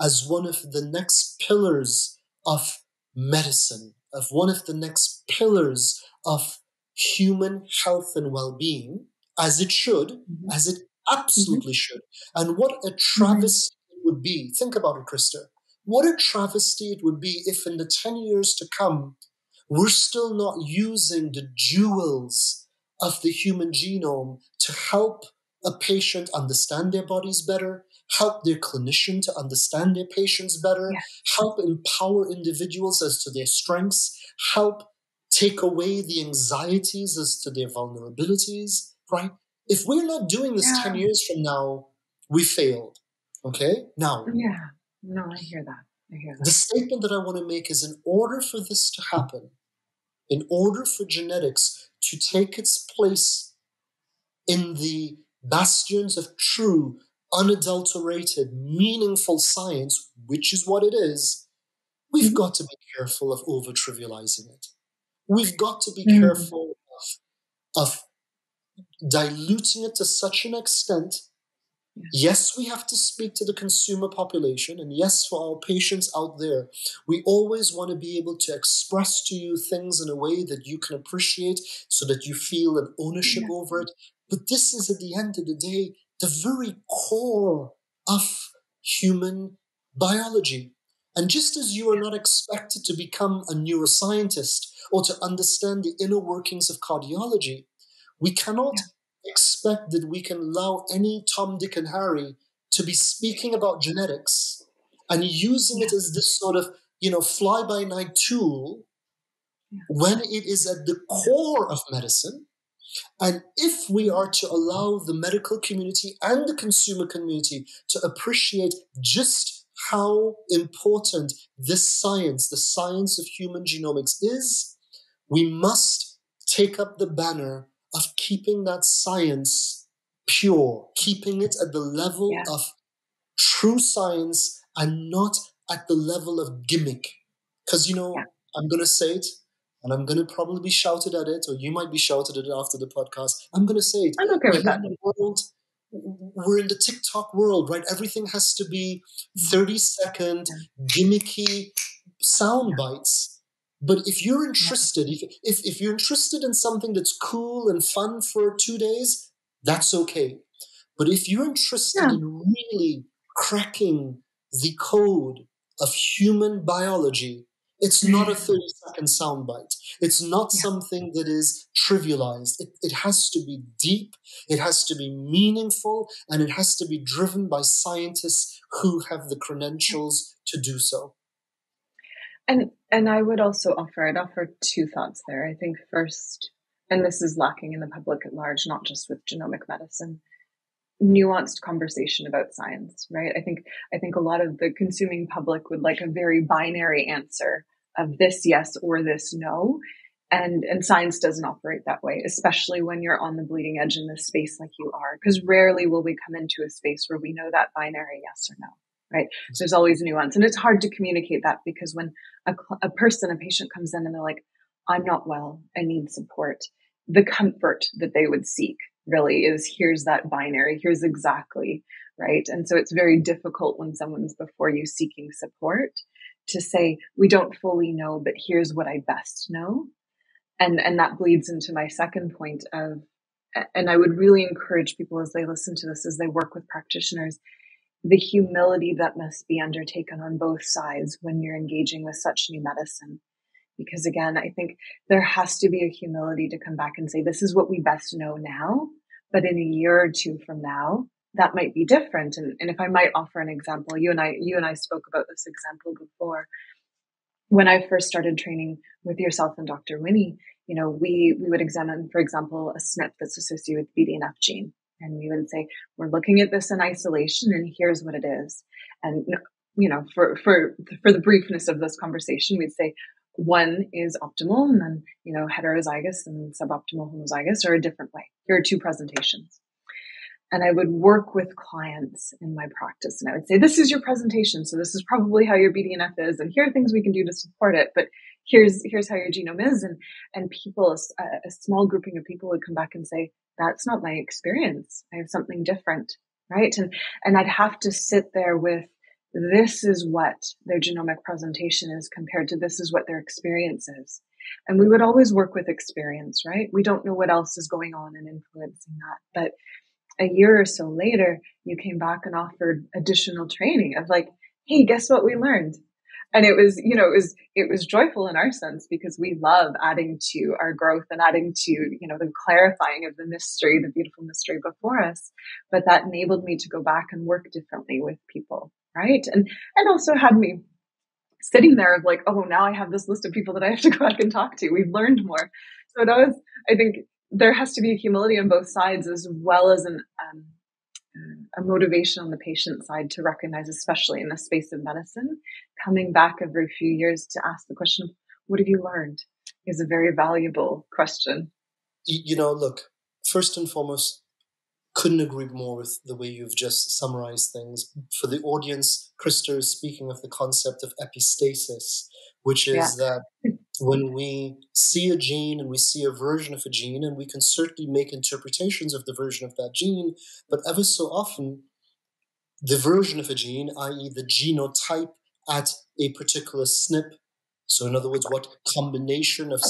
C: as one of the next pillars of medicine, of one of the next pillars of human health and well being, as it should, mm-hmm. as it absolutely mm-hmm. should. And what a travesty mm-hmm. it would be. Think about it, Krista. What a travesty it would be if in the 10 years to come, we're still not using the jewels of the human genome to help a patient understand their bodies better, help their clinician to understand their patients better, yeah. help empower individuals as to their strengths, help take away the anxieties as to their vulnerabilities, right? If we're not doing this yeah. 10 years from now, we failed. Okay? Now.
B: Yeah. No, I hear that. I hear that.
C: The statement that I want to make is in order for this to happen, in order for genetics to take its place in the bastions of true unadulterated, meaningful science, which is what it is, we've mm-hmm. got to be careful of over trivializing it. We've got to be mm-hmm. careful of, of diluting it to such an extent. Yes, we have to speak to the consumer population, and yes, for our patients out there, we always want to be able to express to you things in a way that you can appreciate so that you feel an ownership yeah. over it. But this is at the end of the day the very core of human biology. And just as you are not expected to become a neuroscientist or to understand the inner workings of cardiology, we cannot yeah. Expect that we can allow any Tom, Dick, and Harry to be speaking about genetics and using it as this sort of, you know, fly by night tool when it is at the core of medicine. And if we are to allow the medical community and the consumer community to appreciate just how important this science, the science of human genomics is, we must take up the banner of keeping that science pure, keeping it at the level yeah. of true science and not at the level of gimmick. Because, you know, yeah. I'm going to say it and I'm going to probably be shouted at it, or you might be shouted at it after the podcast. I'm going to say it.
B: I'm okay with that.
C: World, we're in the TikTok world, right? Everything has to be 30 second, gimmicky sound bites. But if you're interested, if, if, if you're interested in something that's cool and fun for two days, that's okay. But if you're interested yeah. in really cracking the code of human biology, it's not a (laughs) 30 second soundbite. It's not something that is trivialized. It, it has to be deep, it has to be meaningful, and it has to be driven by scientists who have the credentials to do so.
B: And and I would also offer I'd offer two thoughts there. I think first and this is lacking in the public at large, not just with genomic medicine, nuanced conversation about science, right? I think I think a lot of the consuming public would like a very binary answer of this yes or this no. And and science doesn't operate that way, especially when you're on the bleeding edge in this space like you are, because rarely will we come into a space where we know that binary yes or no, right? So there's always nuance, and it's hard to communicate that because when a, a person, a patient comes in and they're like, "I'm not well, I need support," the comfort that they would seek really is here's that binary, here's exactly, right? And so it's very difficult when someone's before you seeking support to say, we don't fully know, but here's what I best know. And, and that bleeds into my second point of, and I would really encourage people as they listen to this, as they work with practitioners, the humility that must be undertaken on both sides when you're engaging with such new medicine because again, I think there has to be a humility to come back and say, this is what we best know now. But in a year or two from now, that might be different. And, and if I might offer an example, you and I, you and I spoke about this example before. When I first started training with yourself and Dr. Winnie, you know, we, we would examine, for example, a SNP that's associated with BDNF gene. And we would say, we're looking at this in isolation and here's what it is. And, you know, for, for, for the briefness of this conversation, we'd say, one is optimal and then, you know, heterozygous and suboptimal homozygous are a different way. Here are two presentations. And I would work with clients in my practice and I would say, this is your presentation. So this is probably how your BDNF is. And here are things we can do to support it. But here's, here's how your genome is. And, and people, a, a small grouping of people would come back and say, that's not my experience. I have something different. Right. And, and I'd have to sit there with this is what their genomic presentation is compared to this is what their experience is. And we would always work with experience, right? We don't know what else is going on and influencing that. But a year or so later, you came back and offered additional training of like, hey, guess what we learned? And it was, you know, it was, it was joyful in our sense because we love adding to our growth and adding to, you know, the clarifying of the mystery, the beautiful mystery before us. But that enabled me to go back and work differently with people right? And and also had me sitting there of like, oh, now I have this list of people that I have to (laughs) go back and talk to. We've learned more. So it was, I think there has to be humility on both sides as well as an um, a motivation on the patient side to recognize, especially in the space of medicine, coming back every few years to ask the question, what have you learned? Is a very valuable question.
C: You know, look, first and foremost, couldn't agree more with the way you've just summarized things. For the audience, Krista is speaking of the concept of epistasis, which is yeah. that (laughs) when we see a gene and we see a version of a gene, and we can certainly make interpretations of the version of that gene, but ever so often, the version of a gene, i.e., the genotype at a particular SNP, so in other words, what combination of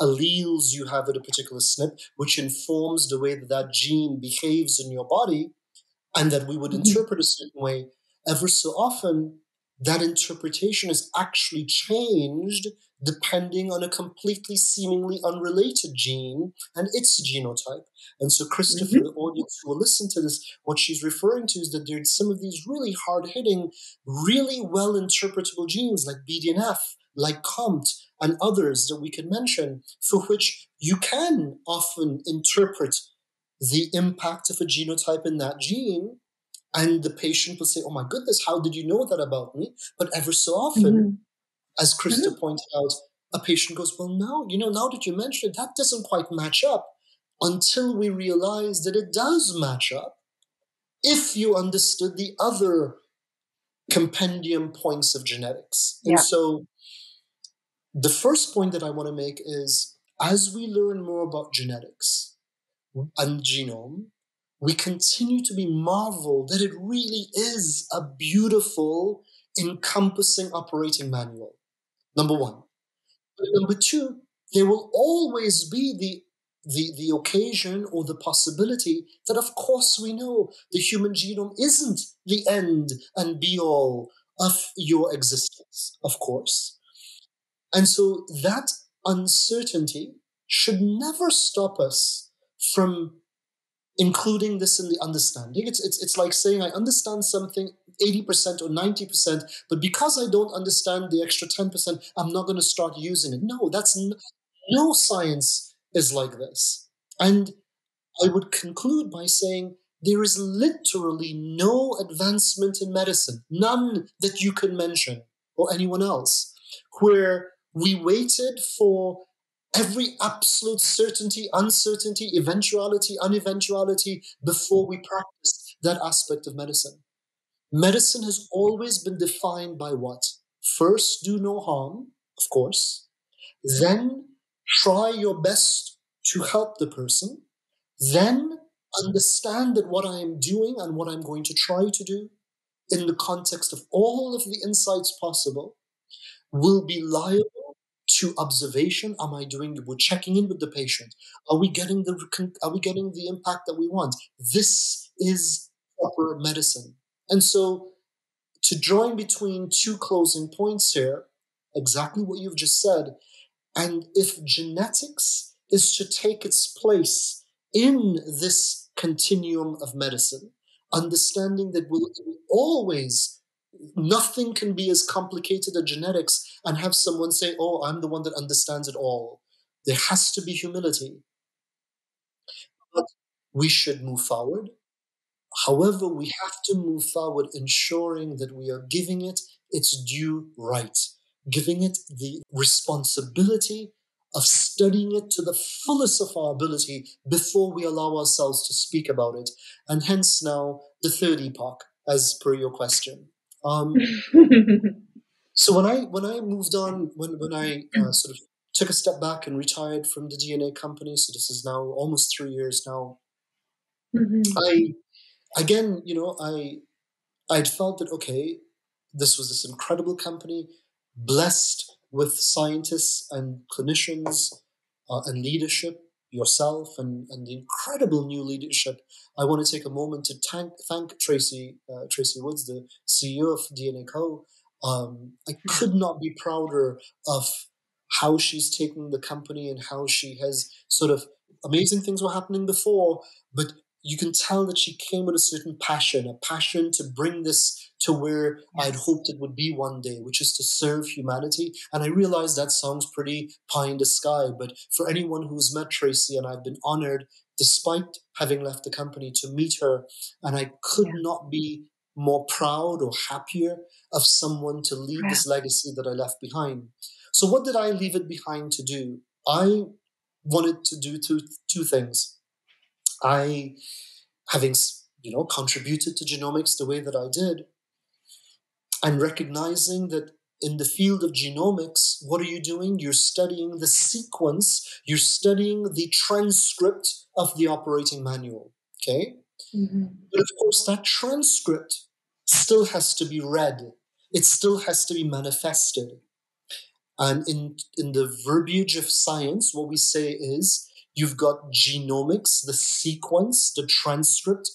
C: alleles you have at a particular SNP, which informs the way that that gene behaves in your body, and that we would mm-hmm. interpret a certain way, ever so often, that interpretation is actually changed depending on a completely seemingly unrelated gene and its genotype. And so, Krista, for, mm-hmm. the audience who will listen to this, what she's referring to is that there's some of these really hard hitting, really well interpretable genes like BDNF, like COMT, and others that we can mention for which you can often interpret the impact of a genotype in that gene. And the patient will say, Oh my goodness, how did you know that about me? But ever so often, mm-hmm. as Krista mm-hmm. pointed out, a patient goes, Well, no, you know, now that you mention it, that doesn't quite match up until we realize that it does match up if you understood the other compendium points of genetics. And so the first point that I want to make is as we learn more about genetics and genome, we continue to be marveled that it really is a beautiful, encompassing operating manual. Number one. number two, there will always be the the, the occasion or the possibility that, of course, we know the human genome isn't the end and be all of your existence, of course. And so that uncertainty should never stop us from including this in the understanding. It's, it's, it's like saying, I understand something 80% or 90%, but because I don't understand the extra 10%, I'm not going to start using it. No, that's n- no science is like this. And I would conclude by saying there is literally no advancement in medicine, none that you can mention or anyone else, where we waited for every absolute certainty, uncertainty, eventuality, uneventuality before we practice that aspect of medicine. Medicine has always been defined by what? First, do no harm, of course. Then, try your best to help the person. Then, understand that what I am doing and what I'm going to try to do in the context of all of the insights possible will be liable to observation? Am i doing we're checking in with the patient. Are we getting the are we getting the impact that we want? This is proper medicine. And so to join between two closing points here exactly what you've just said and if genetics is to take its place in this continuum of medicine, understanding that we'll always, nothing can be as complicated as genetics and have someone say, Oh, I'm the one that understands it all. There has to be humility. But we should move forward. However, we have to move forward ensuring that we are giving it its due right, giving it the responsibility of studying it to the fullest of our ability before we allow ourselves to speak about it. And hence now the third epoch, as per your question. Um, so when I when I moved on, when when I uh, sort of took a step back and retired from the DNA company, so this is now almost three years now. Mm-hmm. I again, you know, I I'd felt that okay, this was this incredible company, blessed with scientists and clinicians uh, and leadership, yourself and, and the incredible new leadership. I want to take a moment to thank, thank Tracy, uh, Tracy Woods, the CEO of DNA Co. Um, I could not be prouder of how she's taken the company and how she has sort of amazing things were happening before, but you can tell that she came with a certain passion, a passion to bring this to where I'd hoped it would be one day, which is to serve humanity. And I realize that sounds pretty pie in the sky, but for anyone who's met Tracy, and I've been honored, despite having left the company, to meet her, and I could not be more proud or happier of someone to leave this legacy that I left behind. So, what did I leave it behind to do? I wanted to do two, two things. I, having you know contributed to genomics the way that I did, and recognizing that in the field of genomics, what are you doing? You're studying the sequence, you're studying the transcript of the operating manual. Okay? Mm-hmm. But of course, that transcript still has to be read, it still has to be manifested. And in, in the verbiage of science, what we say is you've got genomics, the sequence, the transcript,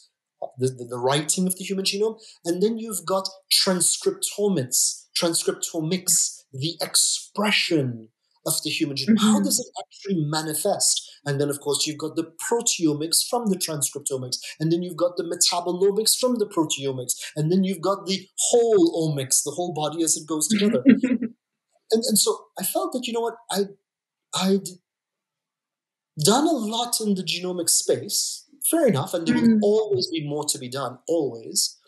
C: the, the, the, writing of the human genome, and then you've got transcriptomics, transcriptomics, the expression of the human genome. Mm-hmm. How does it actually manifest? And then, of course, you've got the proteomics from the transcriptomics, and then you've got the metabolomics from the proteomics, and then you've got the whole omics, the whole body as it goes together. (laughs) and, and so I felt that, you know what, I, I'd done a lot in the genomic space, fair enough, and there will mm. always be more to be done, always.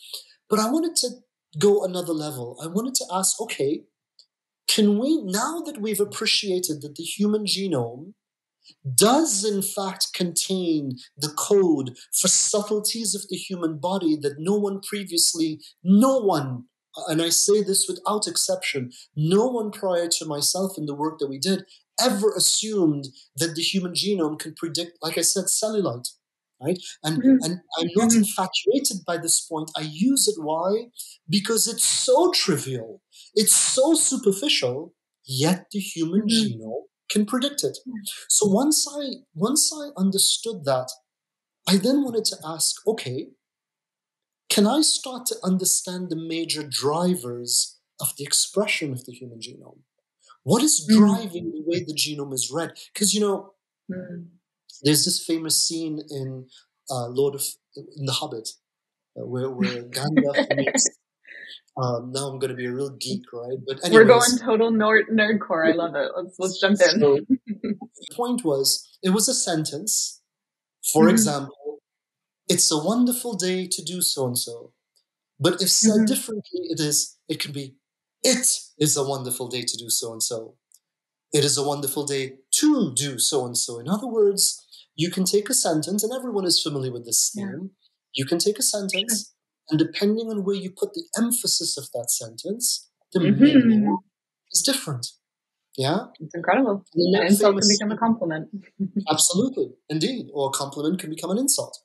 C: But I wanted to go another level. I wanted to ask, okay, can we, now that we've appreciated that the human genome does in fact contain the code for subtleties of the human body that no one previously, no one, and I say this without exception, no one prior to myself in the work that we did ever assumed that the human genome can predict, like I said, cellulite right? And mm-hmm. and I'm not mm-hmm. infatuated by this point. I use it why? Because it's so trivial, it's so superficial, yet the human mm-hmm. genome can predict it. So once I once I understood that, I then wanted to ask, okay, can I start to understand the major drivers of the expression of the human genome? What is mm. driving the way the genome is read? Because you know, mm. There's this famous scene in uh, Lord of in The Hobbit uh, where where Gandalf (laughs) meets. Um, now I'm going to be a real geek, right?
B: But anyways, we're going total nerd nerdcore. I love it. Let's let's jump in.
C: So, (laughs) point was it was a sentence. For mm-hmm. example, it's a wonderful day to do so and so. But if said mm-hmm. differently, it is, it can be, it is a wonderful day to do so and so. It is a wonderful day to do so and so. In other words, you can take a sentence, and everyone is familiar with this theme. Yeah. You can take a sentence, and depending on where you put the emphasis of that sentence, the mm-hmm. meaning is different. Yeah,
B: it's incredible. An insult can become a compliment. (laughs)
C: absolutely, indeed, or a compliment can become an insult.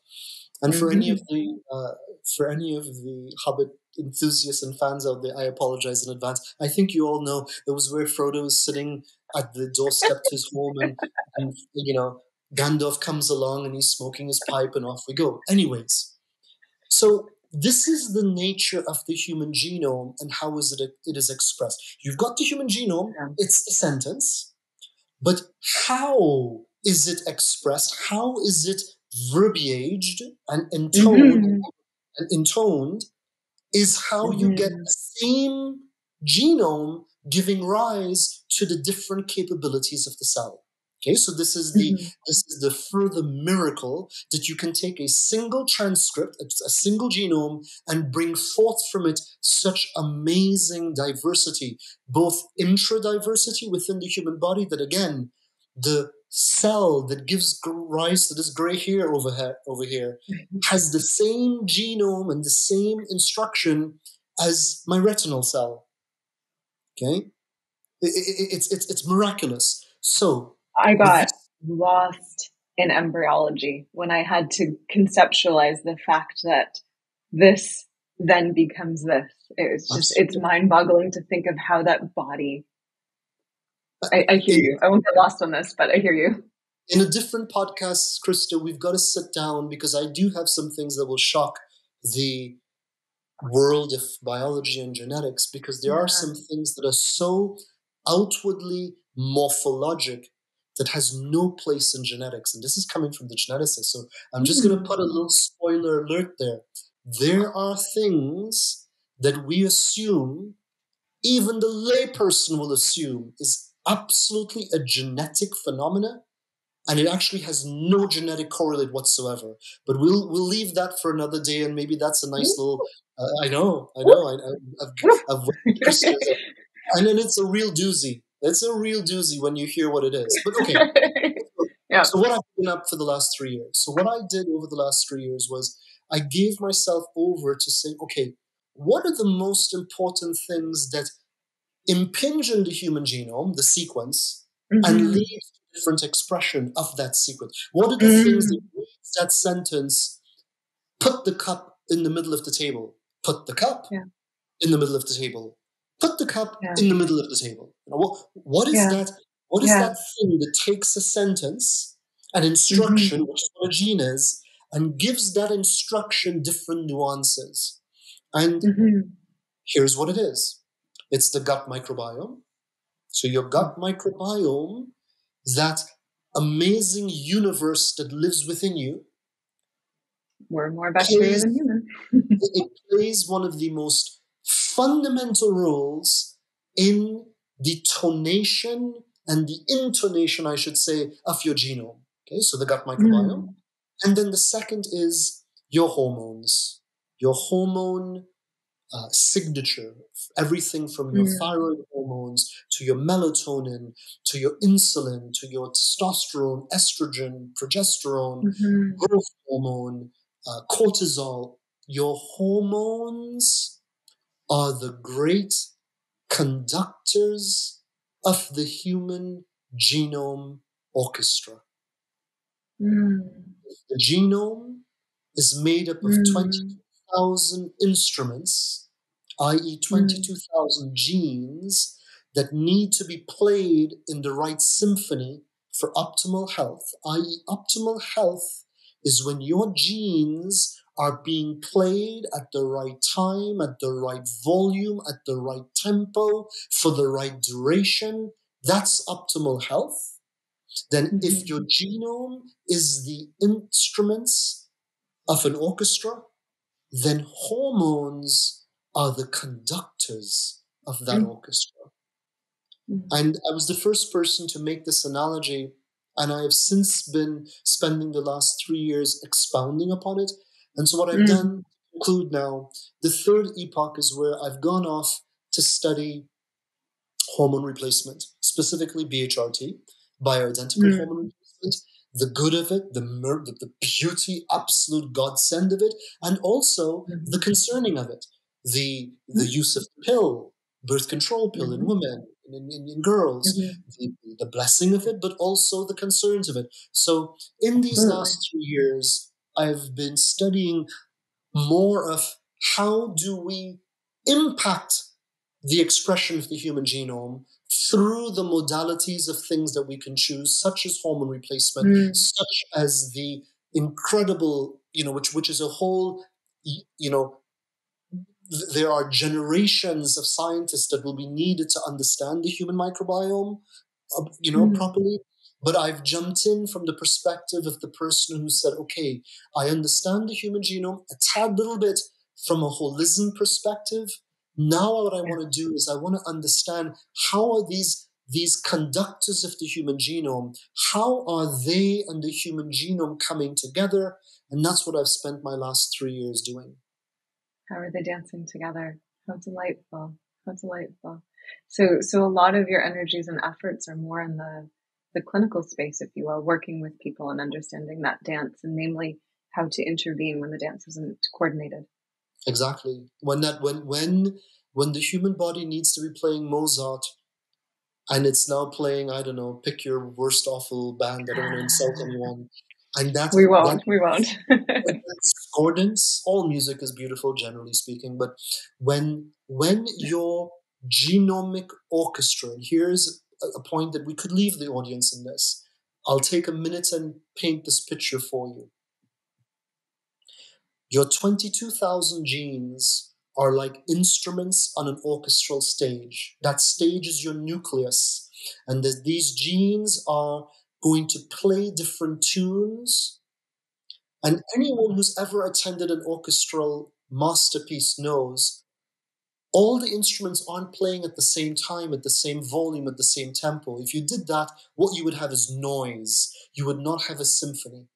C: And for mm-hmm. any of the uh, for any of the Hobbit enthusiasts and fans out there, I apologize in advance. I think you all know that was where Frodo was sitting at the doorstep to his home, and, and you know Gandalf comes along and he's smoking his pipe, and off we go. Anyways, so this is the nature of the human genome and how is it it is expressed. You've got the human genome; it's the sentence, but how is it expressed? How is it verbiaged and intoned mm-hmm. and intoned is how mm-hmm. you get the same genome giving rise to the different capabilities of the cell. Okay, so this is the mm-hmm. this is the further miracle that you can take a single transcript, a, single genome, and bring forth from it such amazing diversity, both intra-diversity within the human body that again the cell that gives rise to this gray hair over here, over here mm-hmm. has the same genome and the same instruction as my retinal cell. Okay, it, it, it's it's it's miraculous. So
B: I got lost in embryology when I had to conceptualize the fact that this then becomes this. It was just Absolutely. it's mind boggling to think of how that body I, I hear you. I won't get lost on this, but I hear you.
C: In a different podcast, Krista, we've got to sit down because I do have some things that will shock the world of biology and genetics because there yeah. are some things that are so outwardly morphologic that has no place in genetics. And this is coming from the geneticist. So I'm just mm-hmm. going to put a little spoiler alert there. There are things that we assume, even the layperson will assume, is absolutely a genetic phenomena and it actually has no genetic correlate whatsoever. But we'll we'll leave that for another day, and maybe that's a nice little. Uh, I know, I know, I, have I've (laughs) and then it's a real doozy. It's a real doozy when you hear what it is. But okay. (laughs) yeah. So what I've been up for the last three years. So what I did over the last three years was I gave myself over to say, okay, what are the most important things that impinge on the human genome, the sequence, mm-hmm. and lead to different expression of that sequence. What are the mm-hmm. things that that sentence? Put the cup in the middle of the table. Put the cup yeah. in the middle of the table. Put the cup yeah. in the middle of the table. What, what is yeah. that? What is that thing that takes a sentence, an instruction, mm-hmm. which is what a gene is, and gives that instruction different nuances? And mm-hmm. here's what it is it's the gut microbiome. So your gut microbiome, that amazing universe that lives within you.
B: We're more bacteria plays, than human. (laughs)
C: it plays one of the most fundamental roles in the tonation and the intonation, I should say, of your genome. Okay, so the gut microbiome. Mm. And then the second is your hormones. Your hormone uh, signature, everything from your mm. thyroid hormones to your melatonin to your insulin to your testosterone, estrogen, progesterone, mm-hmm. growth hormone, uh, cortisol. Your hormones are the great conductors of the human genome orchestra. Mm. The genome is made up of mm. 20 22,000 instruments, i.e., hmm. 22,000 genes that need to be played in the right symphony for optimal health, i.e., optimal health is when your genes are being played at the right time, at the right volume, at the right tempo, for the right duration. That's optimal health. Then, mm-hmm. if your genome is the instruments of an orchestra, then hormones are the conductors of that mm. orchestra. Mm. And I was the first person to make this analogy. And I have since been spending the last three years expounding upon it. And so, what I've mm. done include now the third epoch is where I've gone off to study hormone replacement, specifically BHRT, bioidentical mm. hormone replacement, the good of it, the, mer- the beauty, absolute godsend of it, and also mm-hmm. the concerning of it, the the mm. use of the pill, birth control pill mm-hmm. in women, in, in, in girls, mm-hmm. the, the, blessing of it, but also the concerns of it. So, in these last three years, I've been studying more of how do we impact the expression of the human genome through the modalities of things that we can choose, such as hormone replacement, mm. such as the incredible, you know, which which is a whole, you know, there are generations of scientists that will be needed to understand the human microbiome, uh, you know, mm. properly. But I've jumped in from the perspective of the person who said, okay, I understand the human genome a tad little bit from a holism perspective. Now what I want to do is I want to understand how are these these conductors of the human genome, how are they and the human genome coming together? And that's what I've spent my last three years doing.
B: How are they dancing together? How delightful. How delightful. So so a lot of your energies and efforts are more in the the clinical space, if you will, working with people and understanding that dance and namely how to intervene when the dance isn't coordinated.
C: Exactly. When that when when when the human body needs to be playing Mozart and it's now playing, I don't know, pick your worst awful band. I don't want to insult anyone. And that's
B: we won't. That, we won't. (laughs)
C: accordance. (laughs) All music is beautiful, generally speaking, but when when your genomic orchestra, and here's a point that we could leave the audience in this. I'll take a minute and paint this picture for you. Your 22,000 genes are like instruments on an orchestral stage. That stage is your nucleus. And these genes are going to play different tunes. And anyone who's ever attended an orchestral masterpiece knows all the instruments aren't playing at the same time, at the same volume, at the same tempo. If you did that, what you would have is noise. You would not have a symphony.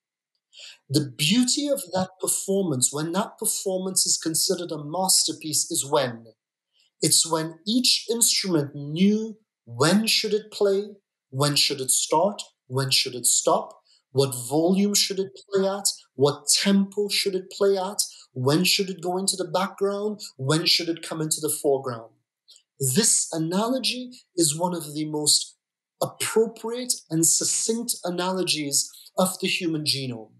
C: The beauty of that performance, when that performance is considered a masterpiece, is when it's when each instrument knew when should it play, when should it start, when should it stop, what volume should it play at, what tempo should it play at, when should it go into the background? When should it come into the foreground? This analogy is one of the most appropriate and succinct analogies of the human genome.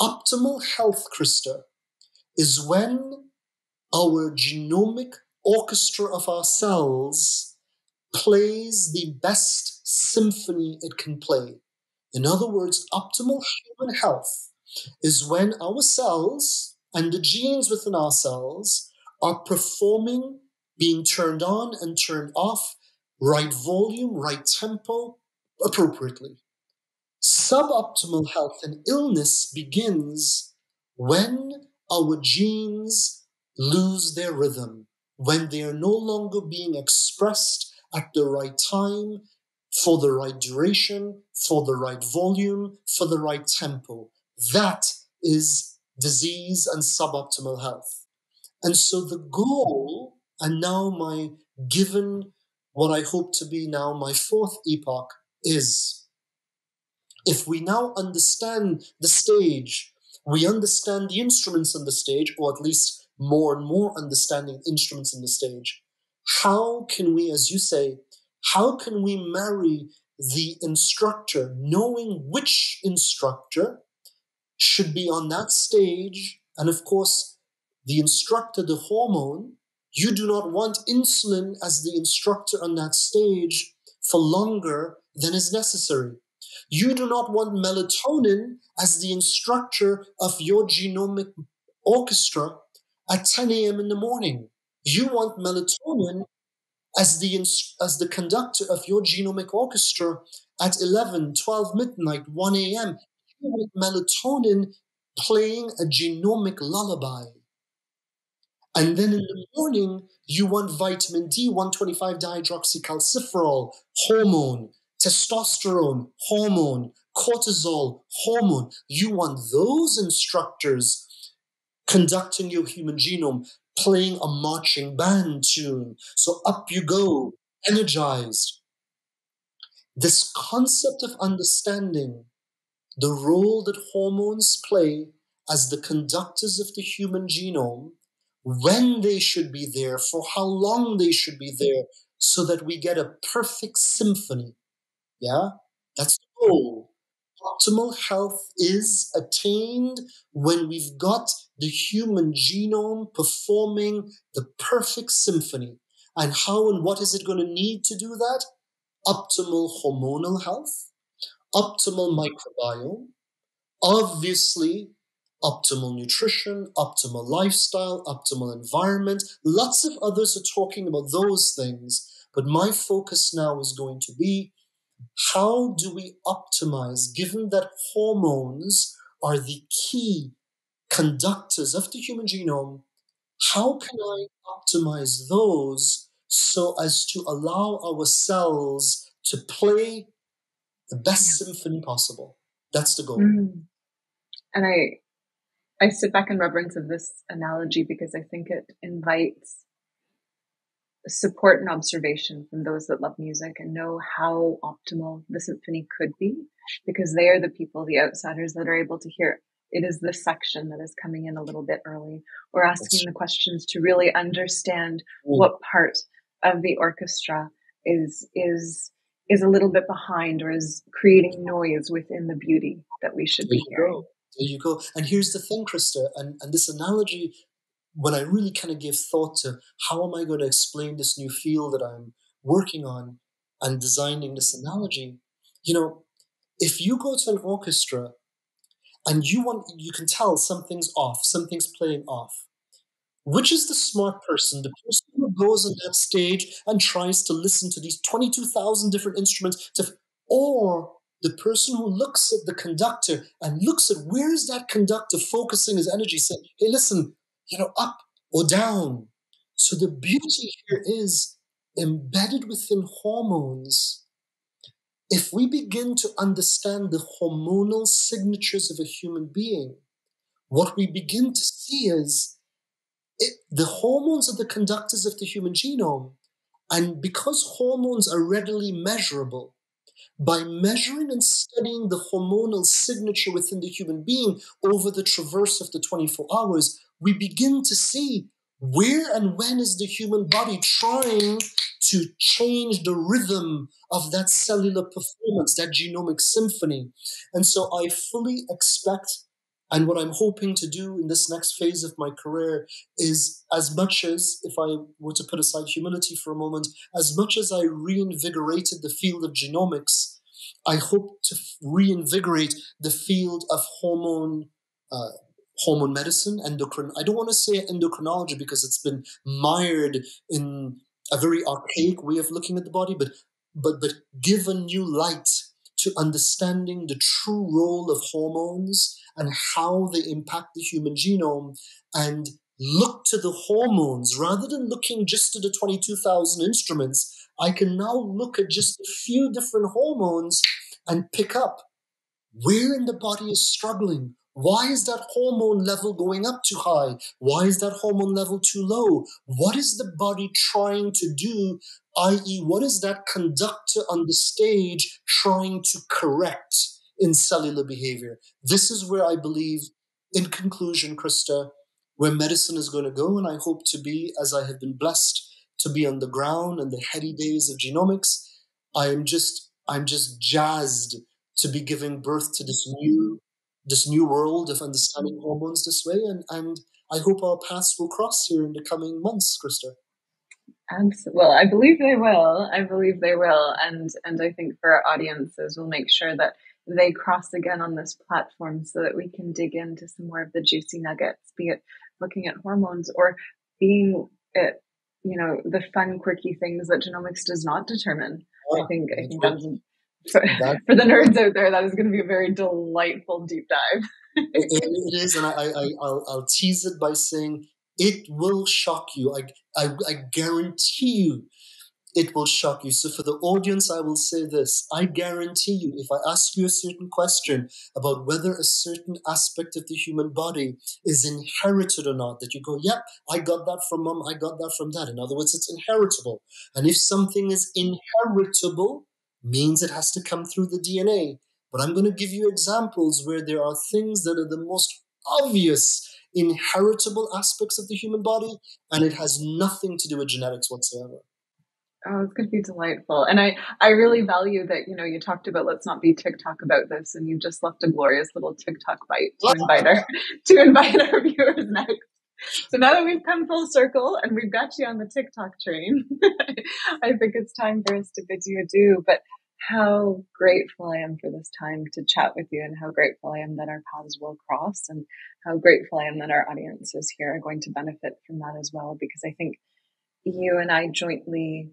C: Optimal health, Krista, is when our genomic orchestra of our cells plays the best symphony it can play. In other words, optimal human health is when our cells and the genes within our cells are performing, being turned on and turned off, right volume, right tempo, appropriately. Suboptimal health and illness begins when our genes lose their rhythm, when they are no longer being expressed at the right time, for the right duration, for the right volume, for the right tempo. That is disease and suboptimal health. And so the goal, and now my given what I hope to be now my fourth epoch is if we now understand the stage, we understand the instruments on the stage, or at least more and more understanding instruments on the stage, how can we, as you say, how can we marry the instructor, knowing which instructor should be on that stage. And of course, the instructor, the hormone, you do not want insulin as the instructor on that stage for longer than is necessary. You do not want melatonin as the instructor of your genomic orchestra at 10 a.m. in the morning. You want melatonin as the, as the conductor of your genomic orchestra at 11, 12 midnight, 1 a.m with melatonin playing a genomic lullaby. And then in the morning, you want vitamin D, 125 dihydroxycalciferol, hormone, testosterone hormone, cortisol hormone. You want those instructors conducting your human genome, playing a marching band tune. So up you go, energized. This concept of understanding the role that hormones play as the conductors of the human genome, when they should be there, for how long they should be there, so that we get a perfect symphony. Yeah? That's the goal. Optimal health is attained when we've got the human genome performing the perfect symphony. And how and what is it going to need to do that? Optimal hormonal health, optimal microbiome, obviously optimal nutrition, optimal lifestyle, optimal environment. Lots of others are talking about those things. But my focus now is going to be how do we optimize, given that hormones are the key conductors of the human genome? How can I optimize those so as to allow our cells to play the best symphony possible? That's the goal. Mm.
B: And I, I sit back in reverence of this analogy because I think it invites support and observation from those that love music and know how optimal the symphony could be because they are the people, the outsiders that are able to hear it is this section that is coming in a little bit early or asking the questions to really understand mm. what part of the orchestra is is is a little bit behind or is creating noise within the beauty that we should there be hearing.
C: Go. There you go. And here's the thing, Krista, and, and this analogy when I really kind of give thought to how am I going to explain this new field that I'm working on and designing this analogy, you know, if you go to an orchestra and you want, you can tell something's off, something's playing off. Which is the smart person? The person who goes on that stage and tries to listen to these 22,000 different instruments, to, or the person who looks at the conductor and looks at where is that conductor focusing his energy, saying, hey, listen, you know, up or down. So the beauty here is embedded within hormones. If we begin to understand the hormonal signatures of a human being, what we begin to see is it, the hormones are the conductors of the human genome. And because hormones are readily measurable, by measuring and studying the hormonal signature within the human being over the traverse of the 24 hours, we begin to see where and when is the human body trying to change the rhythm of that cellular performance, that genomic symphony. And so I fully expect, and what I'm hoping to do in this next phase of my career is as much as, if I were to put aside humility for a moment, as much as I reinvigorated the field of genomics, I hope to reinvigorate the field of hormone. Uh, hormone medicine, endocrine. I don't want to say endocrinology because it's been mired in a very archaic way of looking at the body, but but but give a new light to understanding the true role of hormones and how they impact the human genome and look to the hormones rather than looking just to the 22,000 instruments. I can now look at just a few different hormones and pick up where in the body is struggling, why is that hormone level going up too high? Why is that hormone level too low? What is the body trying to do? I.e., what is that conductor on the stage trying to correct in cellular behavior? This is where I believe, in conclusion, Krista, where medicine is going to go. And I hope to be, as I have been blessed to be on the ground in the heady days of genomics. I am just, I'm just jazzed to be giving birth to this new this new world of understanding mm. hormones this way. And, and I hope our paths will cross here in the coming months, Krista.
B: Absolutely. Well, I believe they will. I believe they will. And, and I think for our audiences, we'll make sure that they cross again on this platform so that we can dig into some more of the juicy nuggets, be it looking at hormones or being it, you know, the fun, quirky things that genomics does not determine. I ah, think, I think that's for, (laughs) for the nerds out there, that is going to be a very delightful deep dive. (laughs)
C: it, it is, and I, I, I'll, I'll tease it by saying it will shock you. I, I, I guarantee you. it will shock you. So, for the audience, I will say this I guarantee you, if I ask you a certain question about whether a certain aspect of the human body is inherited or not, that you go, Yep, I got that from mom, I got that from dad. In other words, it's inheritable. And if something is inheritable, means it has to come through the DNA. But I'm going to give you examples where there are things that are the most obvious inheritable aspects of the human body, and it has nothing to do with genetics whatsoever.
B: Oh, it's going to be delightful. And I, I really value that, you know, you talked about let's not be TikTok about this and you just left a glorious little TikTok bite to (laughs) invite our, to invite our viewers next. So now that we've come full circle and we've got you on the TikTok train, (laughs) I think it's time for us to bid you adieu. But how grateful I am for this time to chat with you and how grateful I am that our paths will cross and how grateful I am that our audiences here are going to benefit from that as well. Because I think you and I jointly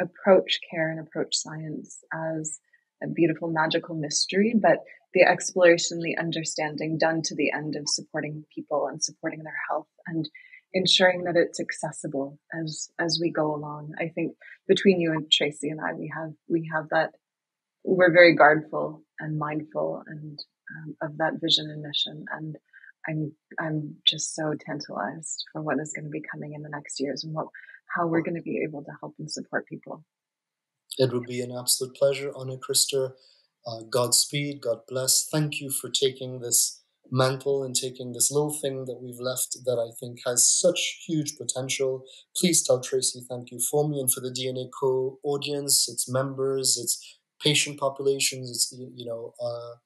B: approach care and approach science as a beautiful magical mystery, but the exploration, the understanding done to the end of supporting people and supporting their health and ensuring that it's accessible as as we go along. I think between you and Tracy and I, we have we have that. We're very guardful and mindful and um, of that vision and mission, and I'm I'm just so tantalized for what is going to be coming in the next years and what how we're going to be able to help and support people.
C: It would be an absolute pleasure, Anna Krista. Uh, Godspeed, God bless. Thank you for taking this mantle and taking this little thing that we've left that I think has such huge potential. Please tell Tracy thank you for me and for the DNA Co audience, its members, its patient populations. It's you know, uh,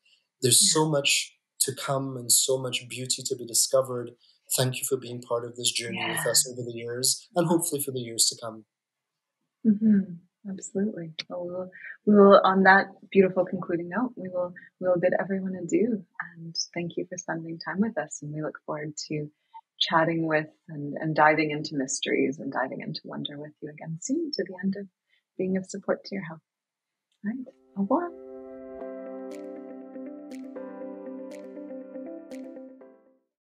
C: there's so much to come and so much beauty to be discovered. Thank you for being part of this journey yeah. with us over the years, and hopefully for the years to come.
B: Mm-hmm. Absolutely. Well, we will, we will, on that beautiful concluding note, we will, we will bid everyone adieu and thank you for spending time with us. And we look forward to chatting with and, and diving into mysteries and diving into wonder with you again soon to the end of being of support to your health. All right. Au revoir.